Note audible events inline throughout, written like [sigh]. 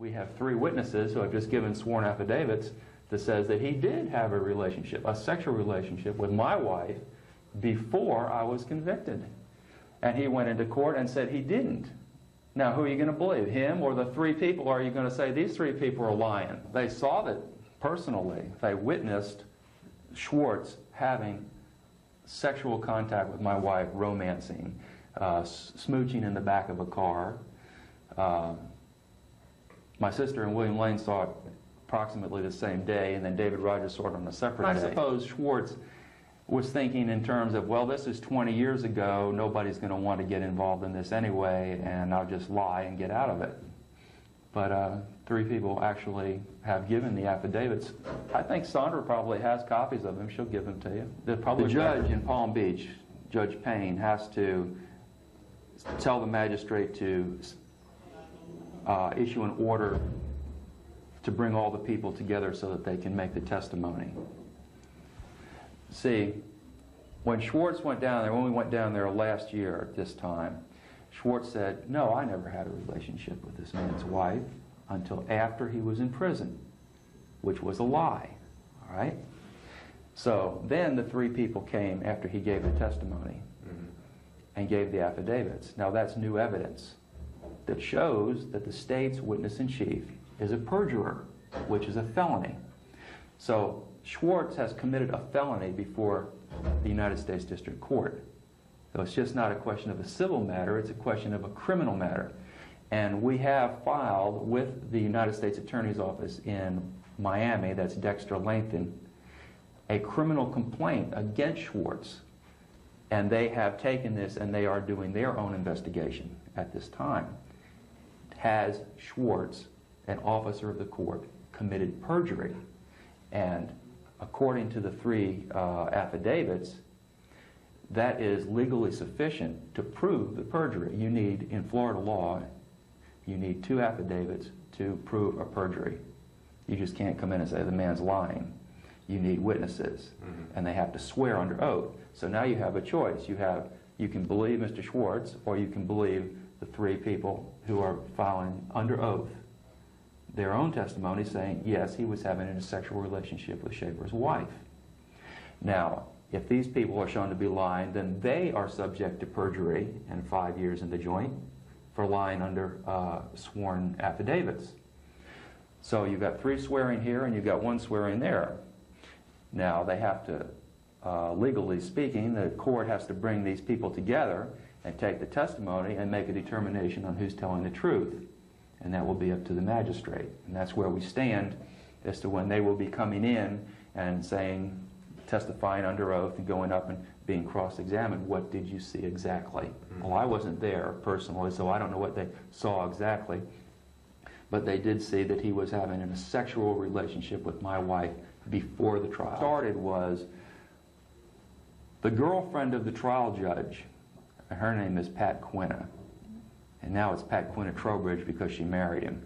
We have three witnesses who have just given sworn affidavits that says that he did have a relationship, a sexual relationship with my wife before I was convicted. And he went into court and said he didn't. Now, who are you going to believe, him or the three people? Or are you going to say these three people are lying? They saw that personally. They witnessed Schwartz having sexual contact with my wife, romancing, uh, smooching in the back of a car. Uh, my sister and William Lane saw it approximately the same day, and then David Rogers saw it on a separate I day. I suppose Schwartz was thinking in terms of, well, this is 20 years ago, nobody's going to want to get involved in this anyway, and I'll just lie and get out of it. But uh, three people actually have given the affidavits. I think Sandra probably has copies of them. She'll give them to you. The, the judge in Palm Beach, Judge Payne, has to tell the magistrate to uh, issue an order to bring all the people together so that they can make the testimony. See, when Schwartz went down there, when we went down there last year at this time, Schwartz said, no, I never had a relationship with this man's wife until after he was in prison, which was a lie, all right? So then the three people came after he gave the testimony mm-hmm. and gave the affidavits. Now that's new evidence that shows that the state's witness-in-chief is a perjurer, which is a felony. So Schwartz has committed a felony before the United States District Court. So it's just not a question of a civil matter, it's a question of a criminal matter. And we have filed with the United States Attorney's Office in Miami, that's Dexter Langton, a criminal complaint against Schwartz. And they have taken this and they are doing their own investigation at this time. Has Schwartz, an officer of the court, committed perjury? And according to the three uh, affidavits, that is legally sufficient to prove the perjury. You need, in Florida law, you need two affidavits to prove a perjury. You just can't come in and say the man's lying. You need witnesses, mm-hmm. and they have to swear under oath. So now you have a choice. You have you can believe Mr. Schwartz, or you can believe the three people who are filing under oath their own testimony saying, yes, he was having a sexual relationship with Schaefer's wife. Now, if these people are shown to be lying, then they are subject to perjury and five years in the joint for lying under uh, sworn affidavits. So you've got three swearing here and you've got one swearing there. Now, they have to, uh, legally speaking, the court has to bring these people together and take the testimony and make a determination on who's telling the truth and that will be up to the magistrate. And that's where we stand as to when they will be coming in and saying, testifying under oath and going up and being cross-examined, what did you see exactly? Mm-hmm. Well, I wasn't there personally, so I don't know what they saw exactly. But they did see that he was having a sexual relationship with my wife before the trial. started was the girlfriend of the trial judge, her name is Pat Quina and now it's Pat Quina Trowbridge because she married him,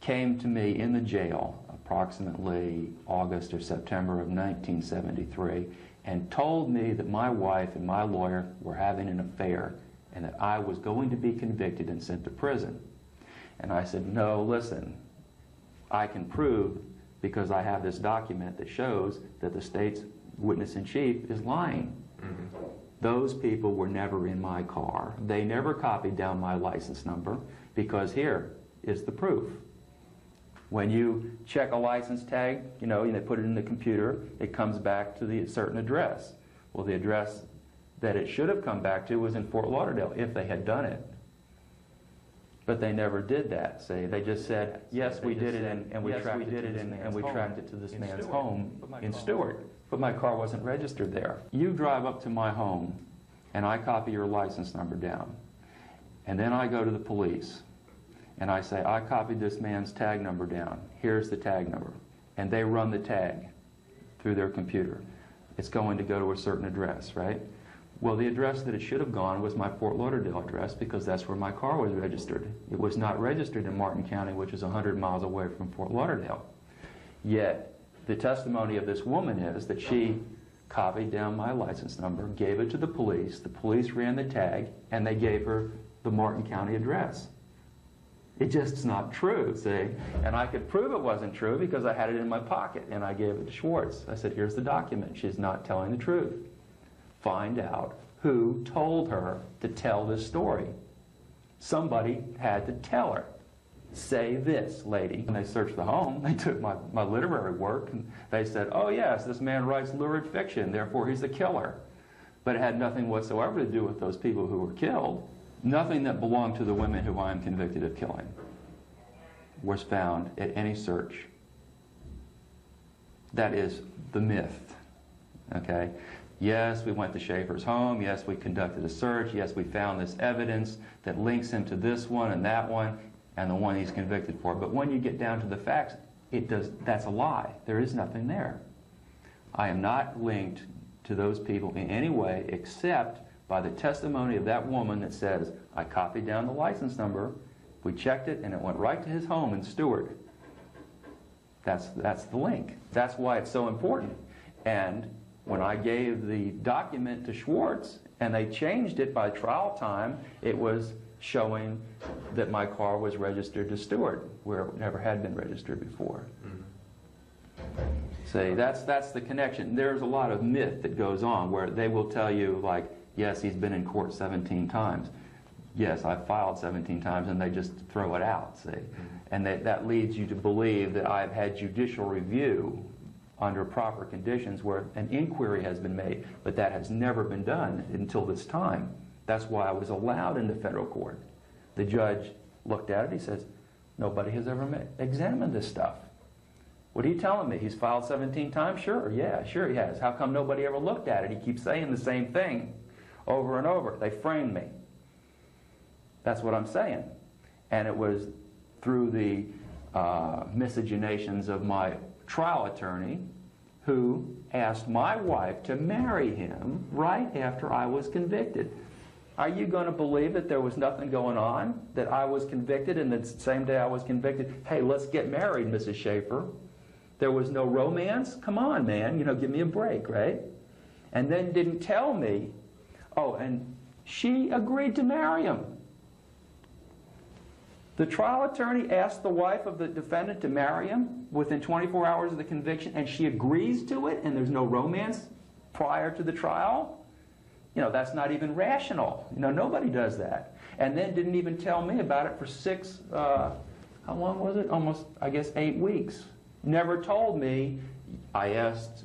came to me in the jail approximately August or September of 1973 and told me that my wife and my lawyer were having an affair and that I was going to be convicted and sent to prison. And I said, no, listen, I can prove because I have this document that shows that the state's witness-in-chief is lying. Mm -hmm. Those people were never in my car. They never copied down my license number because here is the proof. When you check a license tag, you know, and they put it in the computer, it comes back to the certain address. Well, the address that it should have come back to was in Fort Lauderdale if they had done it. But they never did that. See, they just said, "Yes, we did it, and, and we tracked it, to and, and we tracked it to this man's home in Stuart." But my car wasn't registered there. You drive up to my home and I copy your license number down. And then I go to the police and I say, I copied this man's tag number down. Here's the tag number. And they run the tag through their computer. It's going to go to a certain address, right? Well, the address that it should have gone was my Fort Lauderdale address because that's where my car was registered. It was not registered in Martin County, which is 100 miles away from Fort Lauderdale. Yet, the testimony of this woman is that she copied down my license number, gave it to the police, the police ran the tag, and they gave her the Martin County address. It just is not true, see? And I could prove it wasn't true because I had it in my pocket and I gave it to Schwartz. I said, here's the document. She's not telling the truth. Find out who told her to tell this story. Somebody had to tell her. Say this, lady. When they searched the home, they took my, my literary work and they said, oh, yes, this man writes lurid fiction, therefore he's a killer. But it had nothing whatsoever to do with those people who were killed. Nothing that belonged to the women who I am convicted of killing was found at any search. That is the myth. Okay? Yes, we went to Schaefer's home. Yes, we conducted a search. Yes, we found this evidence that links him to this one and that one and the one he's convicted for. But when you get down to the facts, it does, that's a lie. There is nothing there. I am not linked to those people in any way except by the testimony of that woman that says, I copied down the license number, we checked it, and it went right to his home in Stuart. That's, that's the link. That's why it's so important. And when I gave the document to Schwartz and they changed it by trial time, it was showing that my car was registered to Stuart, where it never had been registered before. Mm-hmm. See, that's, that's the connection. There's a lot of myth that goes on where they will tell you, like, yes, he's been in court 17 times. Yes, I've filed 17 times, and they just throw it out, see? Mm-hmm. And that, that leads you to believe that I've had judicial review under proper conditions where an inquiry has been made, but that has never been done until this time. That's why I was allowed into federal court. The judge looked at it, he says, nobody has ever ma- examined this stuff. What are you telling me? He's filed 17 times? Sure, yeah, sure he has. How come nobody ever looked at it? He keeps saying the same thing over and over. They framed me. That's what I'm saying. And it was through the uh, miscegenations of my trial attorney who asked my wife to marry him right after I was convicted. Are you going to believe that there was nothing going on? That I was convicted and the same day I was convicted, hey, let's get married, Mrs. Schaefer. There was no romance? Come on, man, you know, give me a break, right? And then didn't tell me, oh, and she agreed to marry him. The trial attorney asked the wife of the defendant to marry him within 24 hours of the conviction, and she agrees to it, and there's no romance prior to the trial. You know, that's not even rational. You know, nobody does that. And then didn't even tell me about it for six, uh, how long was it? Almost, I guess, eight weeks. Never told me, I asked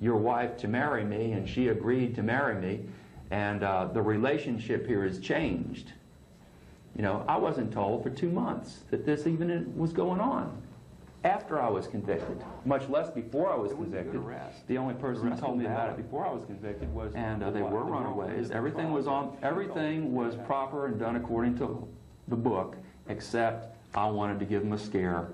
your wife to marry me, and she agreed to marry me, and uh, the relationship here has changed. You know, I wasn't told for two months that this even was going on after I was convicted, much less before I was It was a good convicted. arrest. The only person who told me about it before I was convicted was, and uh, they were runaways. Everything was on, everything was proper and done according to the book, except I wanted to give them a scare.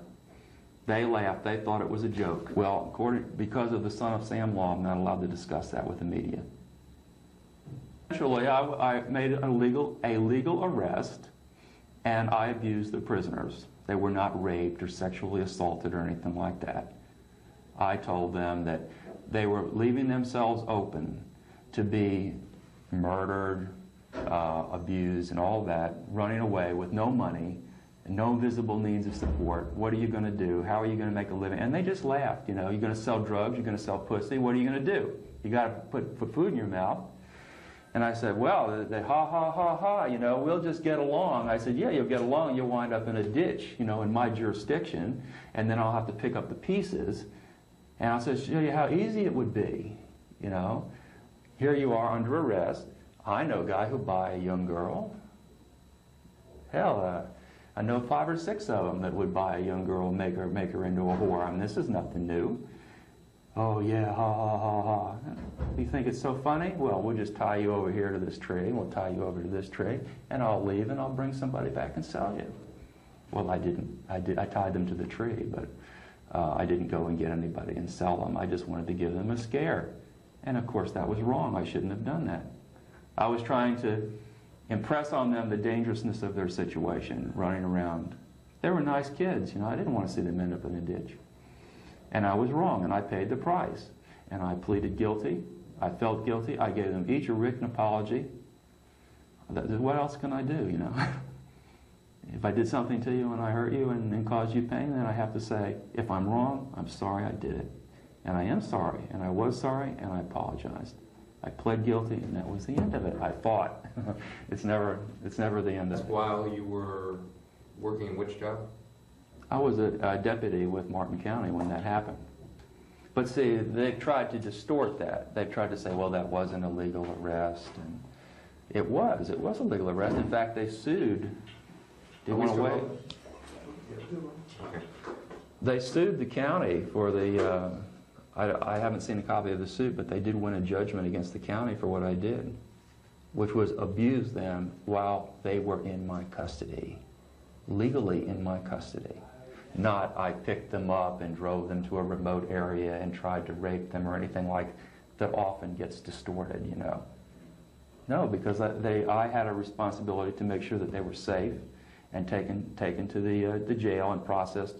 They laughed. They thought it was a joke. Well, according, because of the Son of Sam law, I'm not allowed to discuss that with the media. Eventually, I, I made a legal, a legal arrest, and I abused the prisoners. They were not raped or sexually assaulted or anything like that. I told them that they were leaving themselves open to be murdered, uh, abused, and all that, running away with no money, no visible means of support. What are you going to do? How are you going to make a living? And they just laughed. You know, you're going to sell drugs, you're going to sell pussy. What are you going to do? You got to put, put food in your mouth. And I said, well, they, ha, ha, ha, ha, you know, we'll just get along. I said, yeah, you'll get along. You'll wind up in a ditch, you know, in my jurisdiction, and then I'll have to pick up the pieces. And I'll say, show you how easy it would be, you know. Here you are under arrest. I know a guy who'll buy a young girl. Hell, uh, I know five or six of them that would buy a young girl and make her, make her into a whore. I mean, this is nothing new. Oh, yeah, ha, ha, ha, ha. You think it's so funny? Well, we'll just tie you over here to this tree, and we'll tie you over to this tree, and I'll leave, and I'll bring somebody back and sell you. Well, I didn't. I, did, I tied them to the tree, but uh, I didn't go and get anybody and sell them. I just wanted to give them a scare. And of course, that was wrong. I shouldn't have done that. I was trying to impress on them the dangerousness of their situation, running around. They were nice kids, you know. I didn't want to see them end up in a ditch. And I was wrong, and I paid the price. And I pleaded guilty. I felt guilty. I gave them each a written apology. What else can I do, you know? [laughs] if I did something to you and I hurt you and, and caused you pain, then I have to say, if I'm wrong, I'm sorry I did it. And I am sorry, and I was sorry, and I apologized. I pled guilty, and that was the end of it. I fought. [laughs] it's never, it's never the end of That's it. while you were working in which job? I was a, a deputy with Martin County when that happened. But see, they tried to distort that. They tried to say, well, that wasn't a legal arrest, and it was. It was a legal arrest. In fact, they sued. Do you want to wait? Okay. They sued the county for the, uh, I, I haven't seen a copy of the suit, but they did win a judgment against the county for what I did, which was abuse them while they were in my custody, legally in my custody. Not I picked them up and drove them to a remote area and tried to rape them or anything like that often gets distorted, you know. No, because I, they, I had a responsibility to make sure that they were safe and taken, taken to the, uh, the jail and processed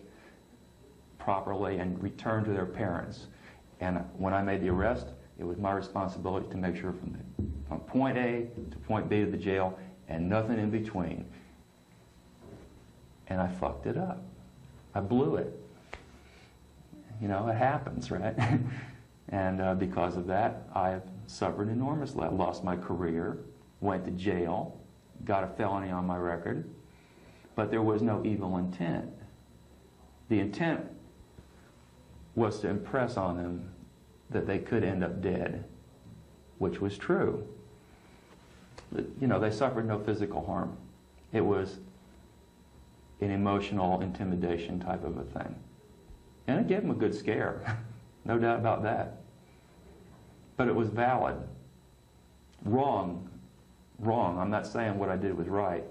properly and returned to their parents. And when I made the arrest, it was my responsibility to make sure from, the, from point A to point B to the jail and nothing in between. And I fucked it up. I blew it. You know, it happens, right? [laughs] and uh, because of that, I've suffered enormously. I lost my career, went to jail, got a felony on my record, but there was no evil intent. The intent was to impress on them that they could end up dead, which was true. You know, they suffered no physical harm. It was an emotional intimidation type of a thing. And it gave them a good scare, [laughs] no doubt about that. But it was valid. Wrong, wrong. I'm not saying what I did was right,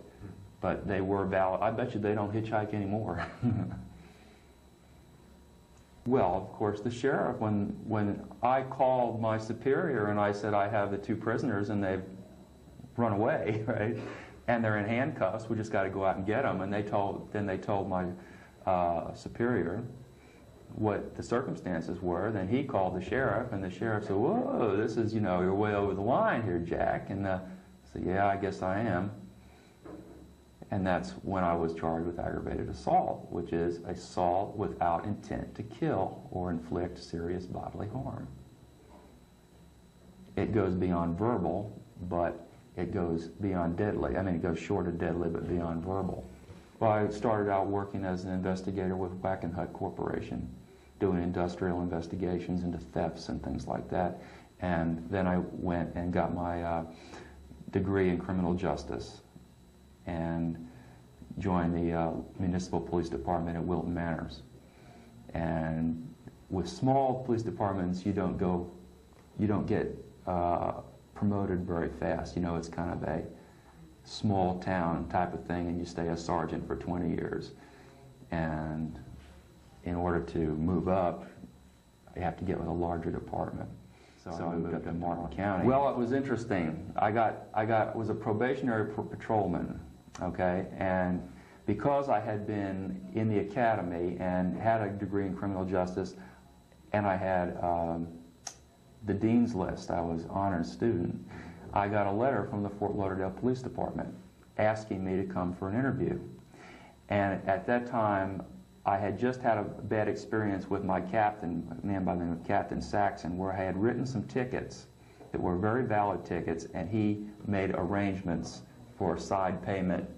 but they were valid. I bet you they don't hitchhike anymore. [laughs] Well, of course, the sheriff, when, when I called my superior and I said, I have the two prisoners and they've run away, [laughs] right? And they're in handcuffs, we just got to go out and get them. And they told, then they told my uh, superior what the circumstances were. Then he called the sheriff and the sheriff said, whoa, this is, you know, you're way over the line here, Jack. And uh, I said, yeah, I guess I am. And that's when I was charged with aggravated assault, which is assault without intent to kill or inflict serious bodily harm. It goes beyond verbal, but it goes beyond deadly. I mean, it goes short of deadly, but beyond verbal. Well, I started out working as an investigator with Wackenhut Corporation, doing industrial investigations into thefts and things like that. And then I went and got my uh, degree in criminal justice and joined the uh, municipal police department at Wilton Manors. And with small police departments, you don't go, you don't get uh, promoted very fast. You know, it's kind of a small town type of thing, and you stay a sergeant for 20 years. And in order to move up, you have to get with a larger department. So, I moved up to Martin County. Well, it was interesting. I got, I got, was a probationary p- patrolman, okay, and because I had been in the academy and had a degree in criminal justice, and I had um, the dean's list, I was honor student. I got a letter from the Fort Lauderdale Police Department asking me to come for an interview. And at that time, I had just had a bad experience with my captain, a man by the name of Captain Saxon, where I had written some tickets that were very valid tickets, and he made arrangements for a side payment.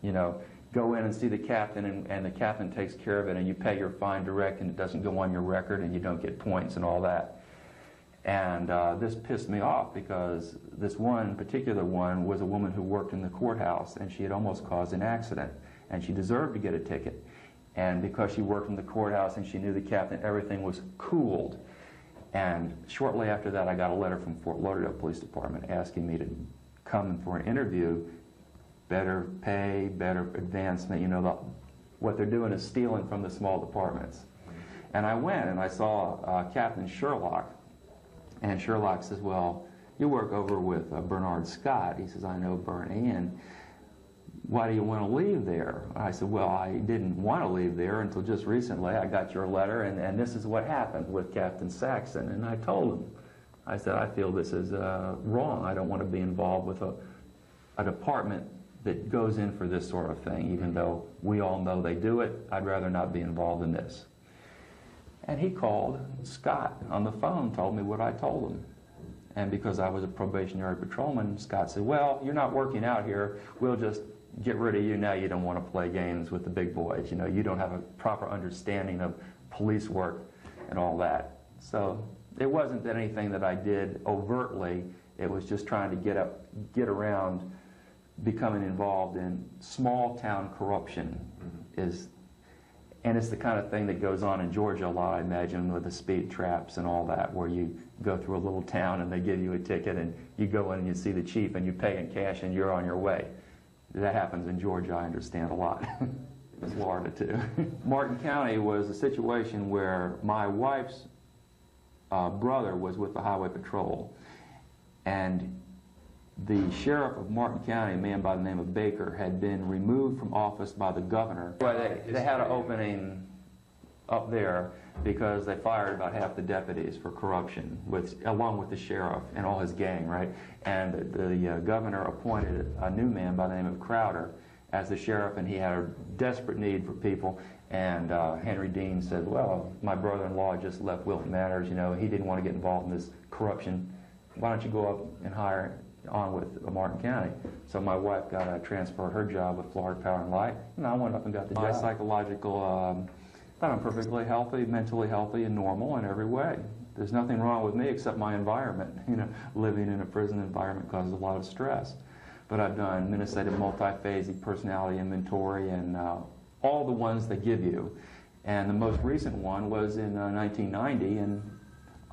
You know, go in and see the captain, and, and the captain takes care of it, and you pay your fine direct, and it doesn't go on your record, and you don't get points and all that. And uh, this pissed me off because this one particular one was a woman who worked in the courthouse, and she had almost caused an accident, and she deserved to get a ticket. And because she worked in the courthouse and she knew the captain, everything was cooled. And shortly after that, I got a letter from Fort Lauderdale Police Department asking me to come for an interview. Better pay, better advancement. You know, the, what they're doing is stealing from the small departments. And I went and I saw uh, Captain Sherlock. And Sherlock says, Well, you work over with uh, Bernard Scott. He says, I know Bernie. And why do you want to leave there? I said, well, I didn't want to leave there until just recently. I got your letter, and, and this is what happened with Captain Saxon. And I told him, I said, I feel this is uh, wrong. I don't want to be involved with a, a department that goes in for this sort of thing, even though we all know they do it. I'd rather not be involved in this. And he called Scott on the phone, told me what I told him. And because I was a probationary patrolman, Scott said, Well, you're not working out here. We'll just get rid of you now. You don't want to play games with the big boys. You know, you don't have a proper understanding of police work and all that. So it wasn't that anything that I did overtly. It was just trying to get up, get around becoming involved in small town corruption mm-hmm. is and it's the kind of thing that goes on in Georgia a lot, I imagine, with the speed traps and all that, where you go through a little town and they give you a ticket and you go in and you see the chief and you pay in cash and you're on your way. That happens in Georgia, I understand a lot. [laughs] Florida too. [laughs] Martin County was a situation where my wife's uh, brother was with the Highway Patrol, and the sheriff of Martin County, a man by the name of Baker, had been removed from office by the governor. Well, they, they had an opening up there because they fired about half the deputies for corruption, with, along with the sheriff and all his gang, right? And the uh, governor appointed a new man by the name of Crowder as the sheriff, and he had a desperate need for people. And uh, Henry Dean said, "Well, my brother-in-law just left Wilton Manors, You know, he didn't want to get involved in this corruption. Why don't you go up and hire on with Martin County. So my wife got a transfer her job with Florida Power and Light, and I went up and got the job. Psychological, um, thought I'm perfectly healthy, mentally healthy, and normal in every way. There's nothing wrong with me except my environment. [laughs] You know, living in a prison environment causes a lot of stress. But I've done Minnesota multiphasic personality inventory and uh, all the ones they give you. And the most recent one was in uh, 1990, and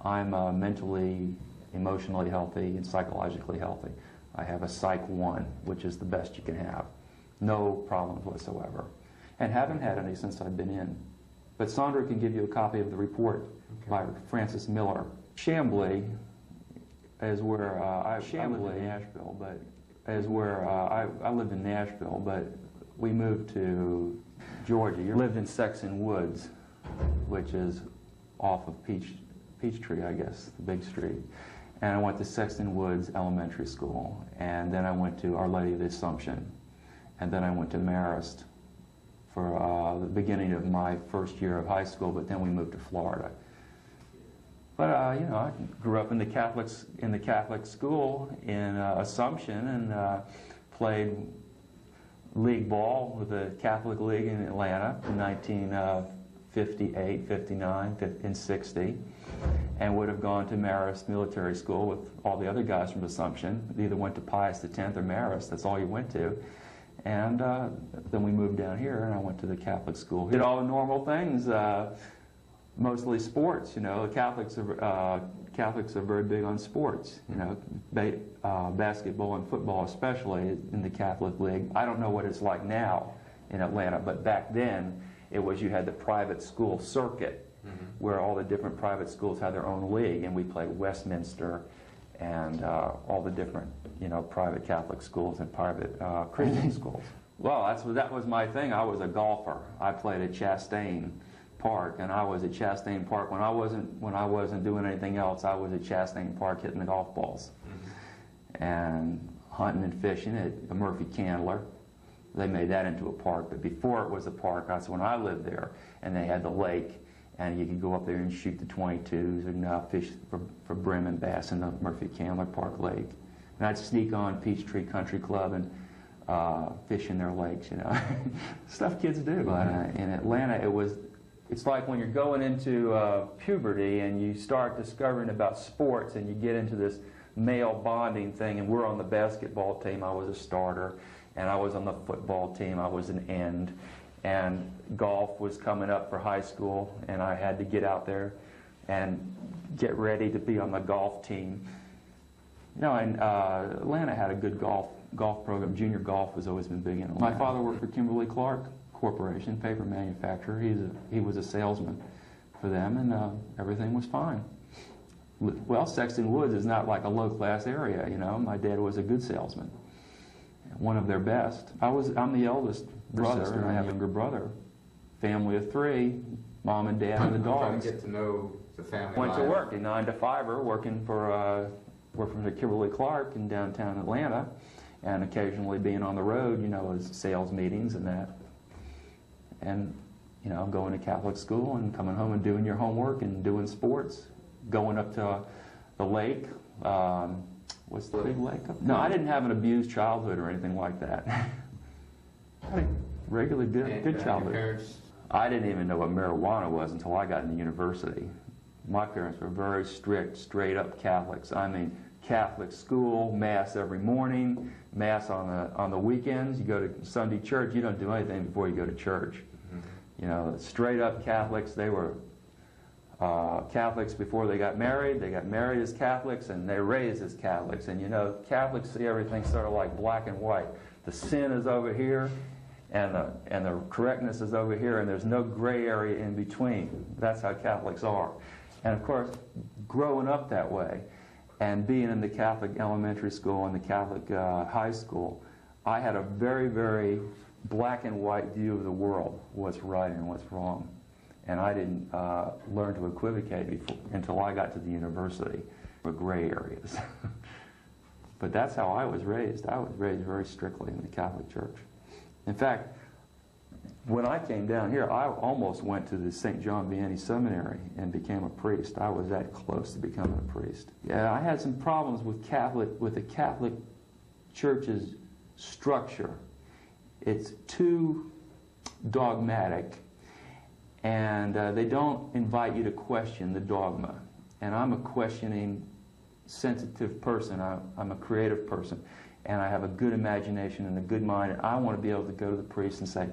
I'm uh, mentally emotionally healthy and psychologically healthy. I have a Psych 1, which is the best you can have. No problems whatsoever. And haven't had any since I've been in. But Sandra can give you a copy of the report by Francis Miller. Chamblee is where uh, I, I live in Nashville, but is where uh, I, I lived in Nashville, but we moved to Georgia. You lived in Sexton Woods, which is off of Peach, Peachtree, I guess, the big street. And I went to Sexton Woods Elementary School. And then I went to Our Lady of the Assumption. And then I went to Marist for uh, the beginning of my first year of high school, but then we moved to Florida. But uh, you know, I grew up in the Catholic in the Catholic school in uh, Assumption and uh, played league ball with the Catholic League in Atlanta in 1958, 59, and 60 and would have gone to Marist Military School with all the other guys from Assumption. They either went to Pius X or Marist. That's all you went to. And uh, then we moved down here, and I went to the Catholic school. Did all the normal things, uh, mostly sports. You know, the Catholics are uh, Catholics are very big on sports. You know, ba uh, basketball and football, especially in the Catholic League. I don't know what it's like now in Atlanta, but back then it was you had the private school circuit. Where all the different private schools had their own league, and we played Westminster and uh, all the different, you know, private Catholic schools and private uh, Christian schools. Well, that's that was my thing. I was a golfer. I played at Chastain Park, and I was at Chastain Park when I wasn't when I wasn't doing anything else. I was at Chastain Park hitting the golf balls, mm-hmm. and hunting and fishing at Murphy Candler. They made that into a park, but before it was a park, that's when I lived there, and they had the lake and you could go up there and shoot the 22s and uh, fish for, for brim and bass in the Murphy Candler Park Lake. And I'd sneak on Peachtree Country Club and uh, fish in their lakes, you know. [laughs] Stuff kids do. But uh, in Atlanta, it was, it's like when you're going into uh, puberty and you start discovering about sports and you get into this male bonding thing, and we're on the basketball team, I was a starter, and I was on the football team, I was an end and golf was coming up for high school, and I had to get out there and get ready to be on the golf team. You know, and uh, Atlanta had a good golf golf program. Junior golf has always been big in Atlanta. My father worked for Kimberly Clark Corporation, paper manufacturer. He's a, he was a salesman for them, and uh, everything was fine. Well, Sexton Woods is not like a low-class area, you know. My dad was a good salesman, one of their best. I was I'm the eldest brother, and I have a younger brother. Family of three, mom and dad and the I'm trying dogs. to get to know the family Went to life. work, a nine to fiver, working for, uh, worked for Kimberly Clark in downtown Atlanta. and occasionally being on the road, you know, as sales meetings and that. And, you know, going to Catholic school and coming home and doing your homework and doing sports, going up to the lake. Um, what's the big lake up? No, I didn't have an abused childhood or anything like that. [laughs] I had a regularly good, And, good uh, childhood. I didn't even know what marijuana was until I got into university. My parents were very strict, straight up Catholics. I mean, Catholic school, mass every morning, mass on the on the weekends. You go to Sunday church. You don't do anything before you go to church. You know, straight up Catholics. They were uh, Catholics before they got married. They got married as Catholics, and they raised as Catholics. And you know, Catholics see everything sort of like black and white. The sin is over here, and the, and the correctness is over here, and there's no gray area in between. That's how Catholics are. And of course, growing up that way, and being in the Catholic elementary school and the Catholic uh, high school, I had a very, very black and white view of the world, what's right and what's wrong. And I didn't uh, learn to equivocate before, until I got to the university, the gray areas. [laughs] but that's how I was raised. I was raised very strictly in the Catholic Church. In fact, when I came down here, I almost went to the St. John Vianney Seminary and became a priest. I was that close to becoming a priest. Yeah, I had some problems with Catholic, with the Catholic Church's structure. It's too dogmatic, and uh, they don't invite you to question the dogma. And I'm a questioning, sensitive person. I, I'm a creative person, and I have a good imagination and a good mind. And I want to be able to go to the priest and say,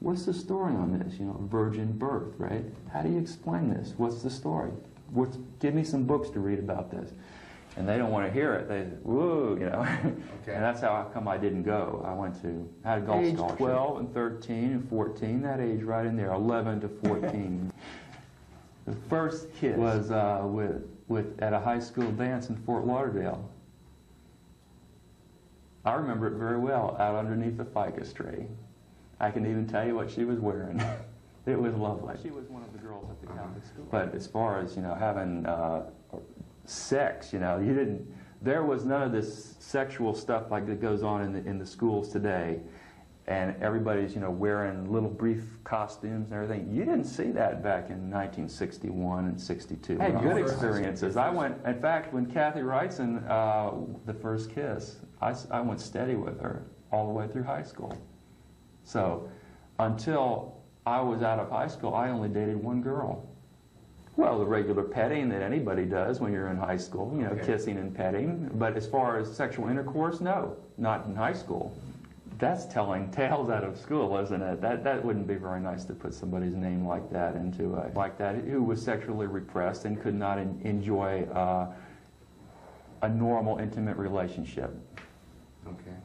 What's the story on this? You know, virgin birth, right? How do you explain this? What's the story? What's, give me some books to read about this. And they don't want to hear it. They, woo, you know. [laughs] Okay. and that's how I come I didn't go. I went to, I had a golf Age scholarship. 12 and 13 and 14, that age right in there, 11 to 14. [laughs] the first kiss was uh, with, with, at a high school dance in Fort Lauderdale. I remember it very well, out underneath the ficus tree. I can even tell you what she was wearing. [laughs] it was lovely. She was one of the girls at the Catholic school. But as far as, you know, having uh, sex, you know, you didn't, there was none of this sexual stuff like that goes on in the, in the schools today. And everybody's, you know, wearing little brief costumes and everything. You didn't see that back in 1961 and 62. I had good experiences. I went, in fact, when Kathy Wrightson, uh, the first kiss, I, I went steady with her all the way through high school. So until I was out of high school, I only dated one girl. Well, the regular petting that anybody does when you're in high school, you know, Okay. kissing and petting. But as far as sexual intercourse, no, not in high school. That's telling tales out of school, isn't it? That that wouldn't be very nice to put somebody's name like that into a, like that who was sexually repressed and could not en- enjoy uh, a normal intimate relationship. okay.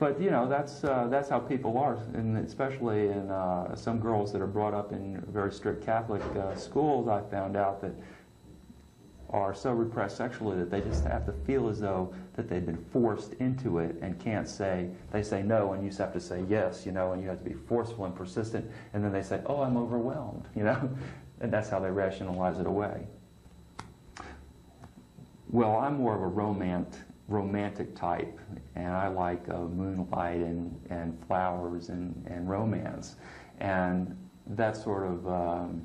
But you know that's uh, that's how people are, and especially in uh, some girls that are brought up in very strict Catholic uh, schools. I found out that are so repressed sexually that they just have to feel as though that they've been forced into it and can't say they say no, and you just have to say yes, you know, and you have to be forceful and persistent, and then they say, oh, I'm overwhelmed, you know, [laughs] and that's how they rationalize it away. Well, I'm more of a romant, romantic type, and I like uh, moonlight and, and flowers and, and romance. And that sort of, um,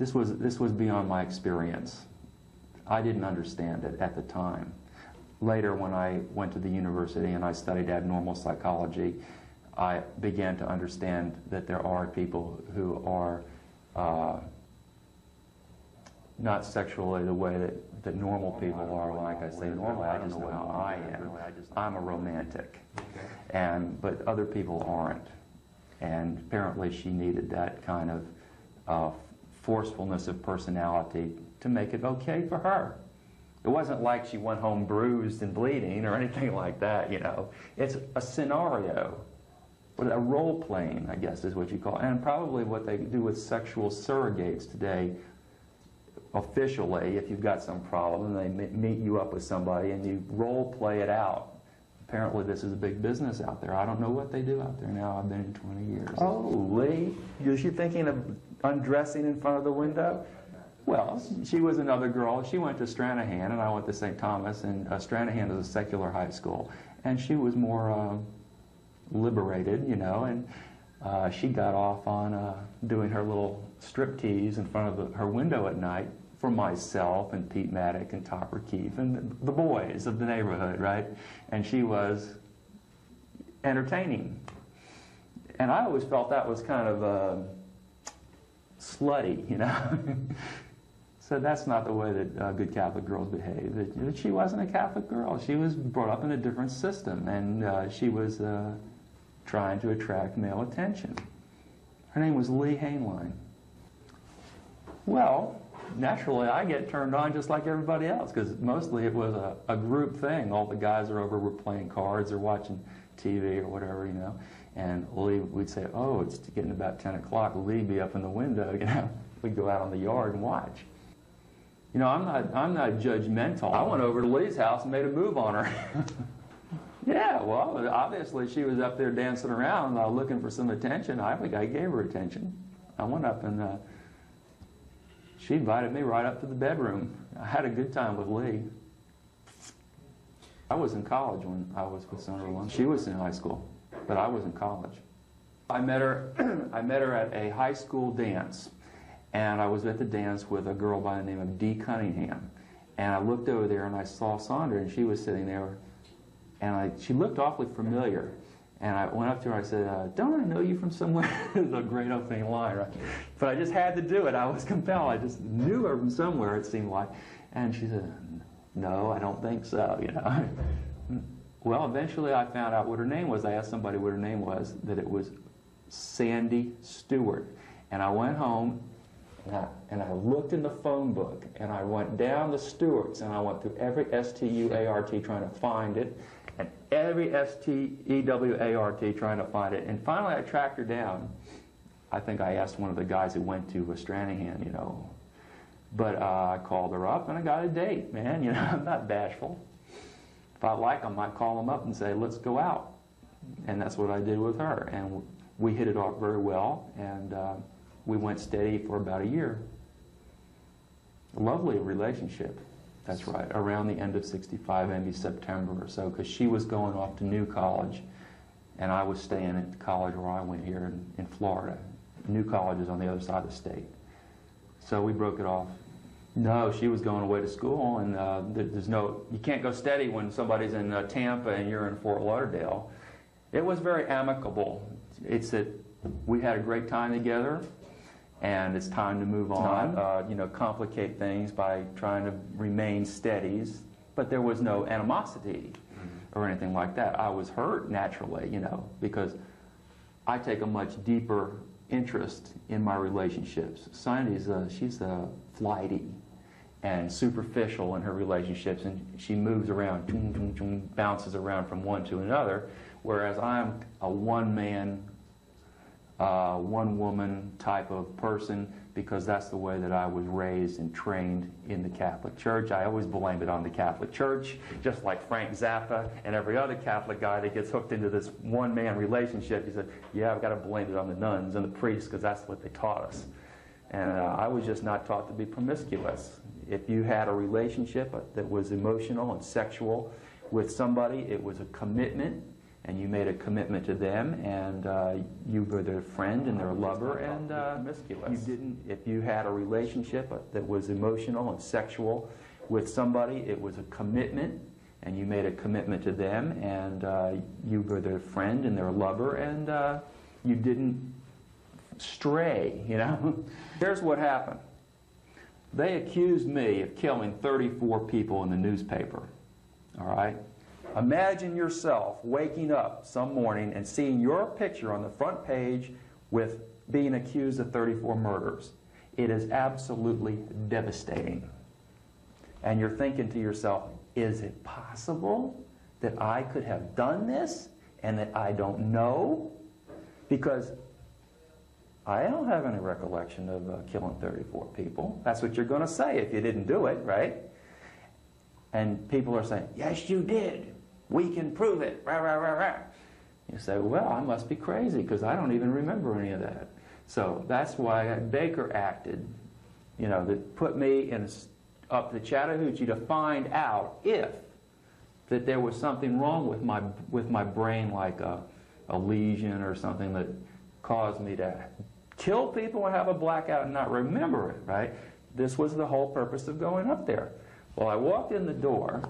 this, was, this was beyond my experience. I didn't understand it at the time. Later, when I went to the university and I studied abnormal psychology, I began to understand that there are people who are uh, not sexually the way that, that normal people are. Like I say, normal, I just know how I am. I'm a romantic, and but other people aren't. And apparently, she needed that kind of uh, forcefulness of personality to make it okay for her. It wasn't like she went home bruised and bleeding or [laughs] anything like that. You know, it's a scenario. A role playing, I guess, is what you call, it. and probably what they do with sexual surrogates today officially, if you've got some problem, they meet you up with somebody and you role play it out. Apparently, this is a big business out there. I don't know what they do out there now. I've been in 20 years. Oh, Lee, is she thinking of undressing in front of the window? Well, she was another girl. She went to Stranahan, and I went to St. Thomas, and uh, Stranahan is a secular high school. And she was more uh, liberated, you know, and uh, she got off on uh, doing her little striptease in front of the, her window at night for myself and Pete Maddock and Topper Keefe and the boys of the neighborhood, right? And she was entertaining. And I always felt that was kind of uh, slutty, you know? [laughs] so that's not the way that uh, good Catholic girls behave. She wasn't a Catholic girl. She was brought up in a different system, and uh, she was uh, trying to attract male attention. Her name was Lee Hainline. Well, naturally, I get turned on just like everybody else because mostly it was a, a group thing. All the guys are over, we're playing cards or watching TV or whatever, you know. And Lee, we'd say, oh, it's getting about 10 o'clock. Lee'd be up in the window, [laughs] you know. We'd go out on the yard and watch. You know, I'm not, I'm not judgmental. I went over to Lee's house and made a move on her. [laughs] yeah, well, obviously she was up there dancing around uh, looking for some attention. I I gave her attention. I went up and uh, she invited me right up to the bedroom. I had a good time with Lee. I was in college when I was with Sunderland. She was in high school, but I was in college. I met her. [clears throat] I met her at a high school dance, and I was at the dance with a girl by the name of Dee Cunningham. And I looked over there and I saw Sandra, and she was sitting there, and I, she looked awfully familiar. And I went up to her. And I said, uh, "Don't I know you from somewhere?" [laughs] the great opening line, right? But I just had to do it. I was [laughs] compelled. I just knew her from somewhere. It seemed like. And she said, "No, I don't think so." You know. [laughs] well, eventually I found out what her name was. I asked somebody what her name was. That it was Sandy Stewart. And I went home and I, and I looked in the phone book and I went down the Stewarts and I went through every S T U A R T trying to find it and every S T E W A R T trying to find it. And finally I tracked her down. I think I asked one of the guys who went to Stranahan, you know. But uh, I called her up and I got a date, man. You know, [laughs] I'm not bashful. If I like them, I call them up and say, let's go out. And that's what I did with her. And we hit it off very well. And uh, we went steady for about a year. A lovely relationship. That's right. Around the end of 65, maybe September or so, because she was going off to New College, and I was staying at the college where I went here in, in Florida. New College is on the other side of the state. So we broke it off. No, she was going away to school, and uh, there's no, you can't go steady when somebody's in uh, Tampa and you're in Fort Lauderdale. It was very amicable. It's that we had a great time together, and it's time to move on. Uh, you know, complicate things by trying to remain steadies, but there was no animosity or anything like that. I was hurt naturally, you know, because I take a much deeper interest in my relationships. Sandy's uh, she's uh, flighty and superficial in her relationships, and she moves around, bounces around from one to another, whereas I'm a one-man, uh, one-woman type of person because that's the way that I was raised and trained in the Catholic Church. I always blame it on the Catholic Church, just like Frank Zappa and every other Catholic guy that gets hooked into this one-man relationship. He said, "Yeah, I've got to blame it on the nuns and the priests because that's what they taught us." And uh, I was just not taught to be promiscuous. If you had a relationship that was emotional and sexual with somebody, it was a commitment, and you made a commitment to them, and uh, you were their friend and their lover, and uh, promiscuous. You didn't. If you had a relationship that was emotional and sexual with somebody, it was a commitment, and you made a commitment to them, and uh, you were their friend and their lover, and uh, you didn't stray, you know. [laughs] Here's what happened. They accused me of killing 34 people in the newspaper. All right? Imagine yourself waking up some morning and seeing your picture on the front page with being accused of 34 murders. It is absolutely devastating. And you're thinking to yourself, is it possible that I could have done this and that I don't know? Because I don't have any recollection of uh, killing 34 people. That's what you're going to say if you didn't do it, right? And people are saying, yes, you did. We can prove it. Rah, rah, rah, rah. You say, well, I must be crazy because I don't even remember any of that. So that's why Baker acted you know, that put me in, up to Chattahoochee to find out if that there was something wrong with my, with my brain, like a, a lesion or something that caused me to kill people and have a blackout and not remember it, right? This was the whole purpose of going up there. Well, I walked in the door,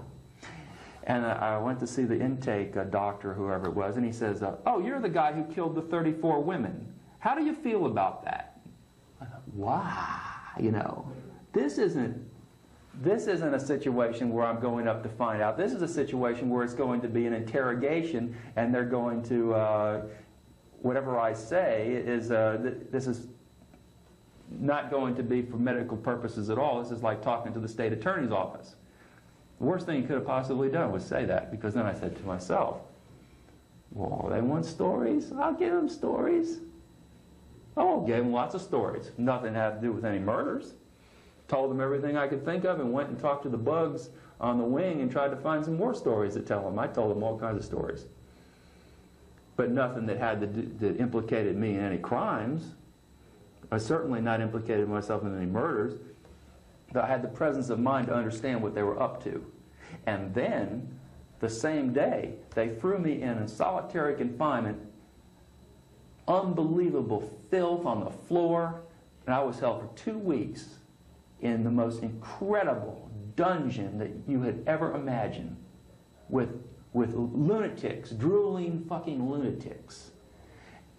and I went to see the intake uh, doctor, whoever it was, and he says, uh, "Oh, you're the guy who killed the 34 women. How do you feel about that?" I thought, Why? You know, this isn't this isn't a situation where I'm going up to find out. This is a situation where it's going to be an interrogation, and they're going to uh, whatever I say is uh, th- this is not going to be for medical purposes at all. This is like talking to the state attorney's office. The worst thing he could have possibly done was say that, because then I said to myself, well, they want stories? I'll give them stories. Oh, gave them lots of stories. Nothing had to do with any murders. Told them everything I could think of and went and talked to the bugs on the wing and tried to find some more stories to tell them. I told them all kinds of stories. But nothing that had that implicated me in any crimes. I certainly not implicated myself in any murders. But I had the presence of mind to understand what they were up to. And then, the same day, they threw me in, in solitary confinement, unbelievable filth on the floor, and I was held for two weeks in the most incredible dungeon that you had ever imagined with, with lunatics, drooling fucking lunatics.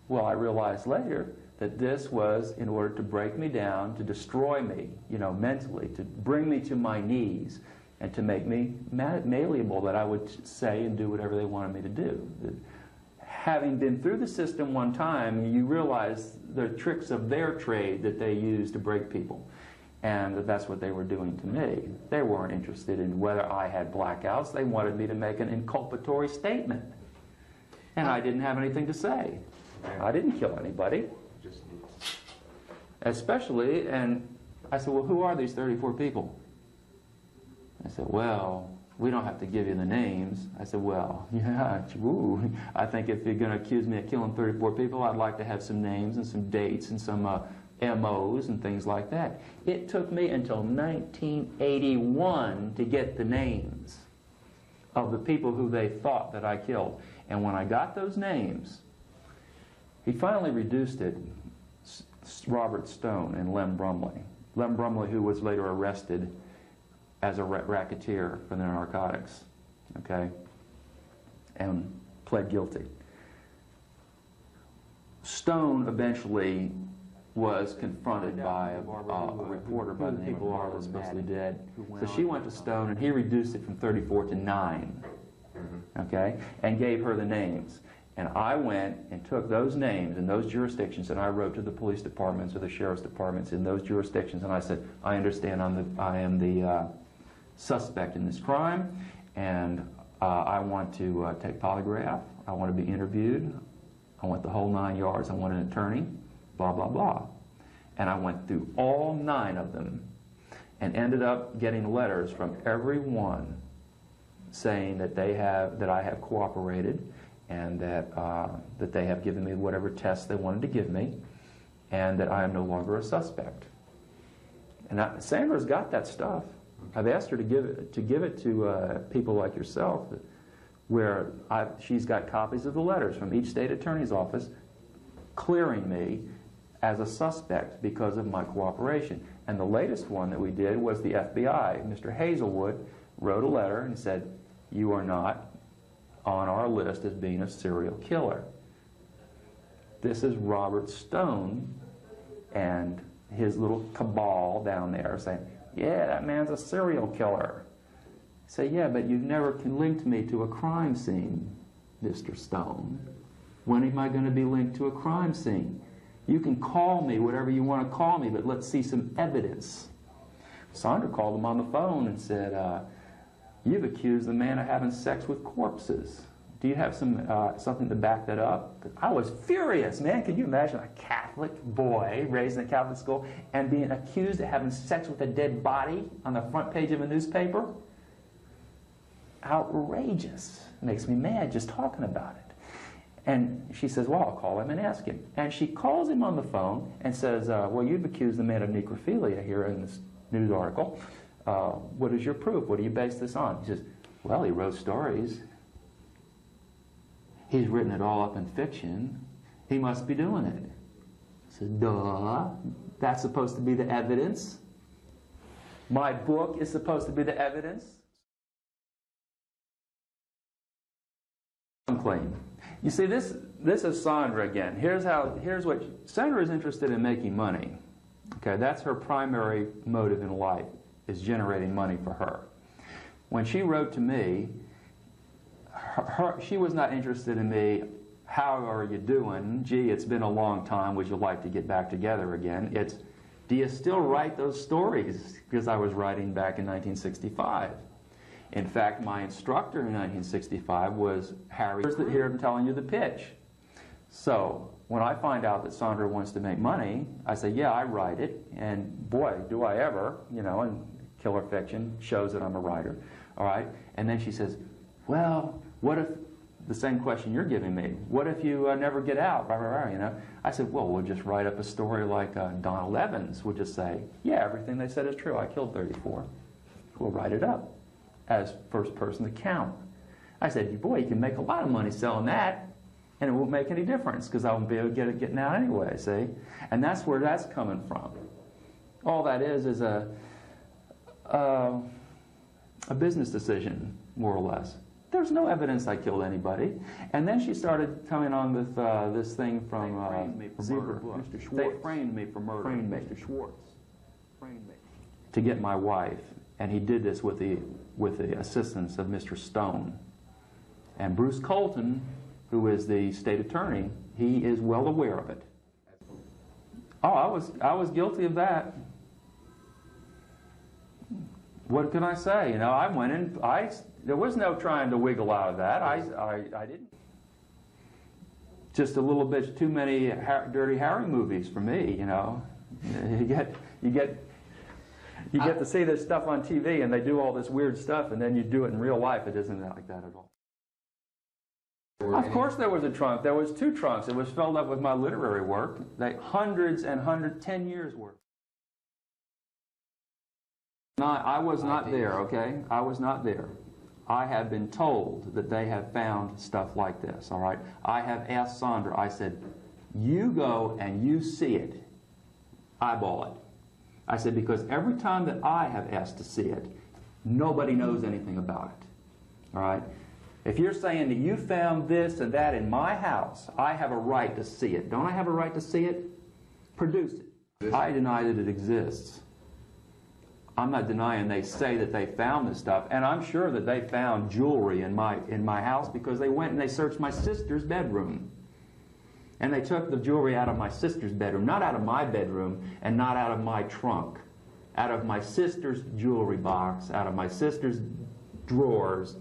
Well, I realized later that this was in order to break me down, to destroy me, you know, mentally, to bring me to my knees, and to make me malleable that I would say and do whatever they wanted me to do. Having been through the system one time, you realize the tricks of their trade that they use to break people. And that that's what they were doing to me. They weren't interested in whether I had blackouts. They wanted me to make an inculpatory statement. And I didn't have anything to say. I didn't kill anybody. Especially, and I said, well, who are these 34 people? I said, well, we don't have to give you the names. I said, well, [laughs] yeah, ooh, I think if you're going to accuse me of killing 34 people, I'd like to have some names and some dates and some uh, MOs and things like that. It took me until 1981 to get the names of the people who they thought that I killed. And when I got those names, he finally reduced it, Robert Stone and Lem Brumley. Lem Brumley, who was later arrested as a ra- racketeer for the narcotics, okay, and pled guilty. Stone eventually was confronted by a, uh, a reporter by the name of Barbara, supposedly dead. So she went to Stone, and he reduced it from 34 to 9 Mhm. okay, and gave her the names. And I went and took those names and those jurisdictions, and I wrote to the police departments or the sheriff's departments in those jurisdictions, and I said, I understand I'm the, I am the uh, suspect in this crime, and uh, I want to uh, take polygraph, I want to be interviewed, I want the whole nine yards, I want an attorney, blah, blah, blah. And I went through all nine of them and ended up getting letters from every one saying that they have that I have cooperated and that uh, that they have given me whatever tests they wanted to give me, and that I am no longer a suspect. And I, Sandra's got that stuff. I've asked her to give it to give it to uh, people like yourself, where i she's got copies of the letters from each state attorney's office clearing me as a suspect because of my cooperation. And the latest one that we did was the FBI. Mr. Hazelwood wrote a letter and said, You are not on our list as being a serial killer. This is Robert Stone and his little cabal down there saying, Yeah, that man's a serial killer. Say, yeah, but you've never linked me to a crime scene, Mr. Stone. When am I going to be linked to a crime scene? You can call me whatever you want to call me, but let's see some evidence. Sandra called him on the phone and said, uh, You've accused the man of having sex with corpses. Do you have some uh, something to back that up? I was furious, man. Can you imagine a Catholic boy raised in a Catholic school and being accused of having sex with a dead body on the front page of a newspaper? Outrageous. Makes me mad just talking about it. And she says, well, I'll call him and ask him. And she calls him on the phone and says, uh, well, you've accused the man of necrophilia here in this news article. Uh, what is your proof? What do you base this on? He says, well, he wrote stories. He's written it all up in fiction. He must be doing it. I said, duh. That's supposed to be the evidence. My book is supposed to be the evidence. I'm Claim. You see, this this is Sandra again. Here's how. Here's what Sandra is interested in making money. Okay, that's her primary motive in life is generating money for her. When she wrote to me, her, her, she was not interested in me. How are you doing? Gee, it's been a long time. Would you like to get back together again? It's, do you still write those stories? Because I was writing back in 1965. In fact, my instructor in 1965 was Harry. Here I'm telling you the pitch. So when I find out that Sandra wants to make money, I say, yeah, I write it. And boy, do I ever, you know, and killer fiction shows that I'm a writer. All right? And then she says, well, what if, the same question you're giving me, what if you uh, never get out? Rah, rah, rah, you know? I said, well, we'll just write up a story like uh, Donald Evans would just say, yeah, everything they said is true. I killed 34. We'll write it up as first person account. I said, boy, you can make a lot of money selling that, and it won't make any difference because I won't be able to get it getting out anyway, see? And that's where that's coming from. All that is is a, a, a business decision, more or less. There's no evidence I killed anybody. And then she started coming on with uh, this thing from uh, framed me for Zebra murder. Mr. They Schwartz. framed me for murder. Framed me. Mr. Schwartz Framed me. to get my wife, and he did this with the with the assistance of Mr. Stone. And Bruce Colton, who is the state attorney, he is well aware of it. Oh, I was I was guilty of that. What can I say? You know, I went in. I there was no trying to wiggle out of that. I I, I didn't. Just a little bit too many Dirty Harry movies for me. You know, [laughs] you get you get you get to see this stuff on TV and they do all this weird stuff, and then you do it in real life. It isn't like that at all. Of course, there was a trunk. There was two trunks. It was filled up with my literary work. They hundreds and hundreds, ten years worth. Not, I was not there. Okay, I was not there. I have been told that they have found stuff like this. All right. I have asked Sandra. I said, "You go and you see it. Eyeball it." I said, because every time that I have asked to see it, nobody knows anything about it. All right? If you're saying that you found this and that in my house, I have a right to see it. Don't I have a right to see it? Produce it. I deny that it exists. I'm not denying they say that they found this stuff, and I'm sure that they found jewelry in my in my house because they went and they searched my sister's bedroom. And they took the jewelry out of my sister's bedroom, not out of my bedroom and not out of my trunk, out of my sister's jewelry box, out of my sister's drawers.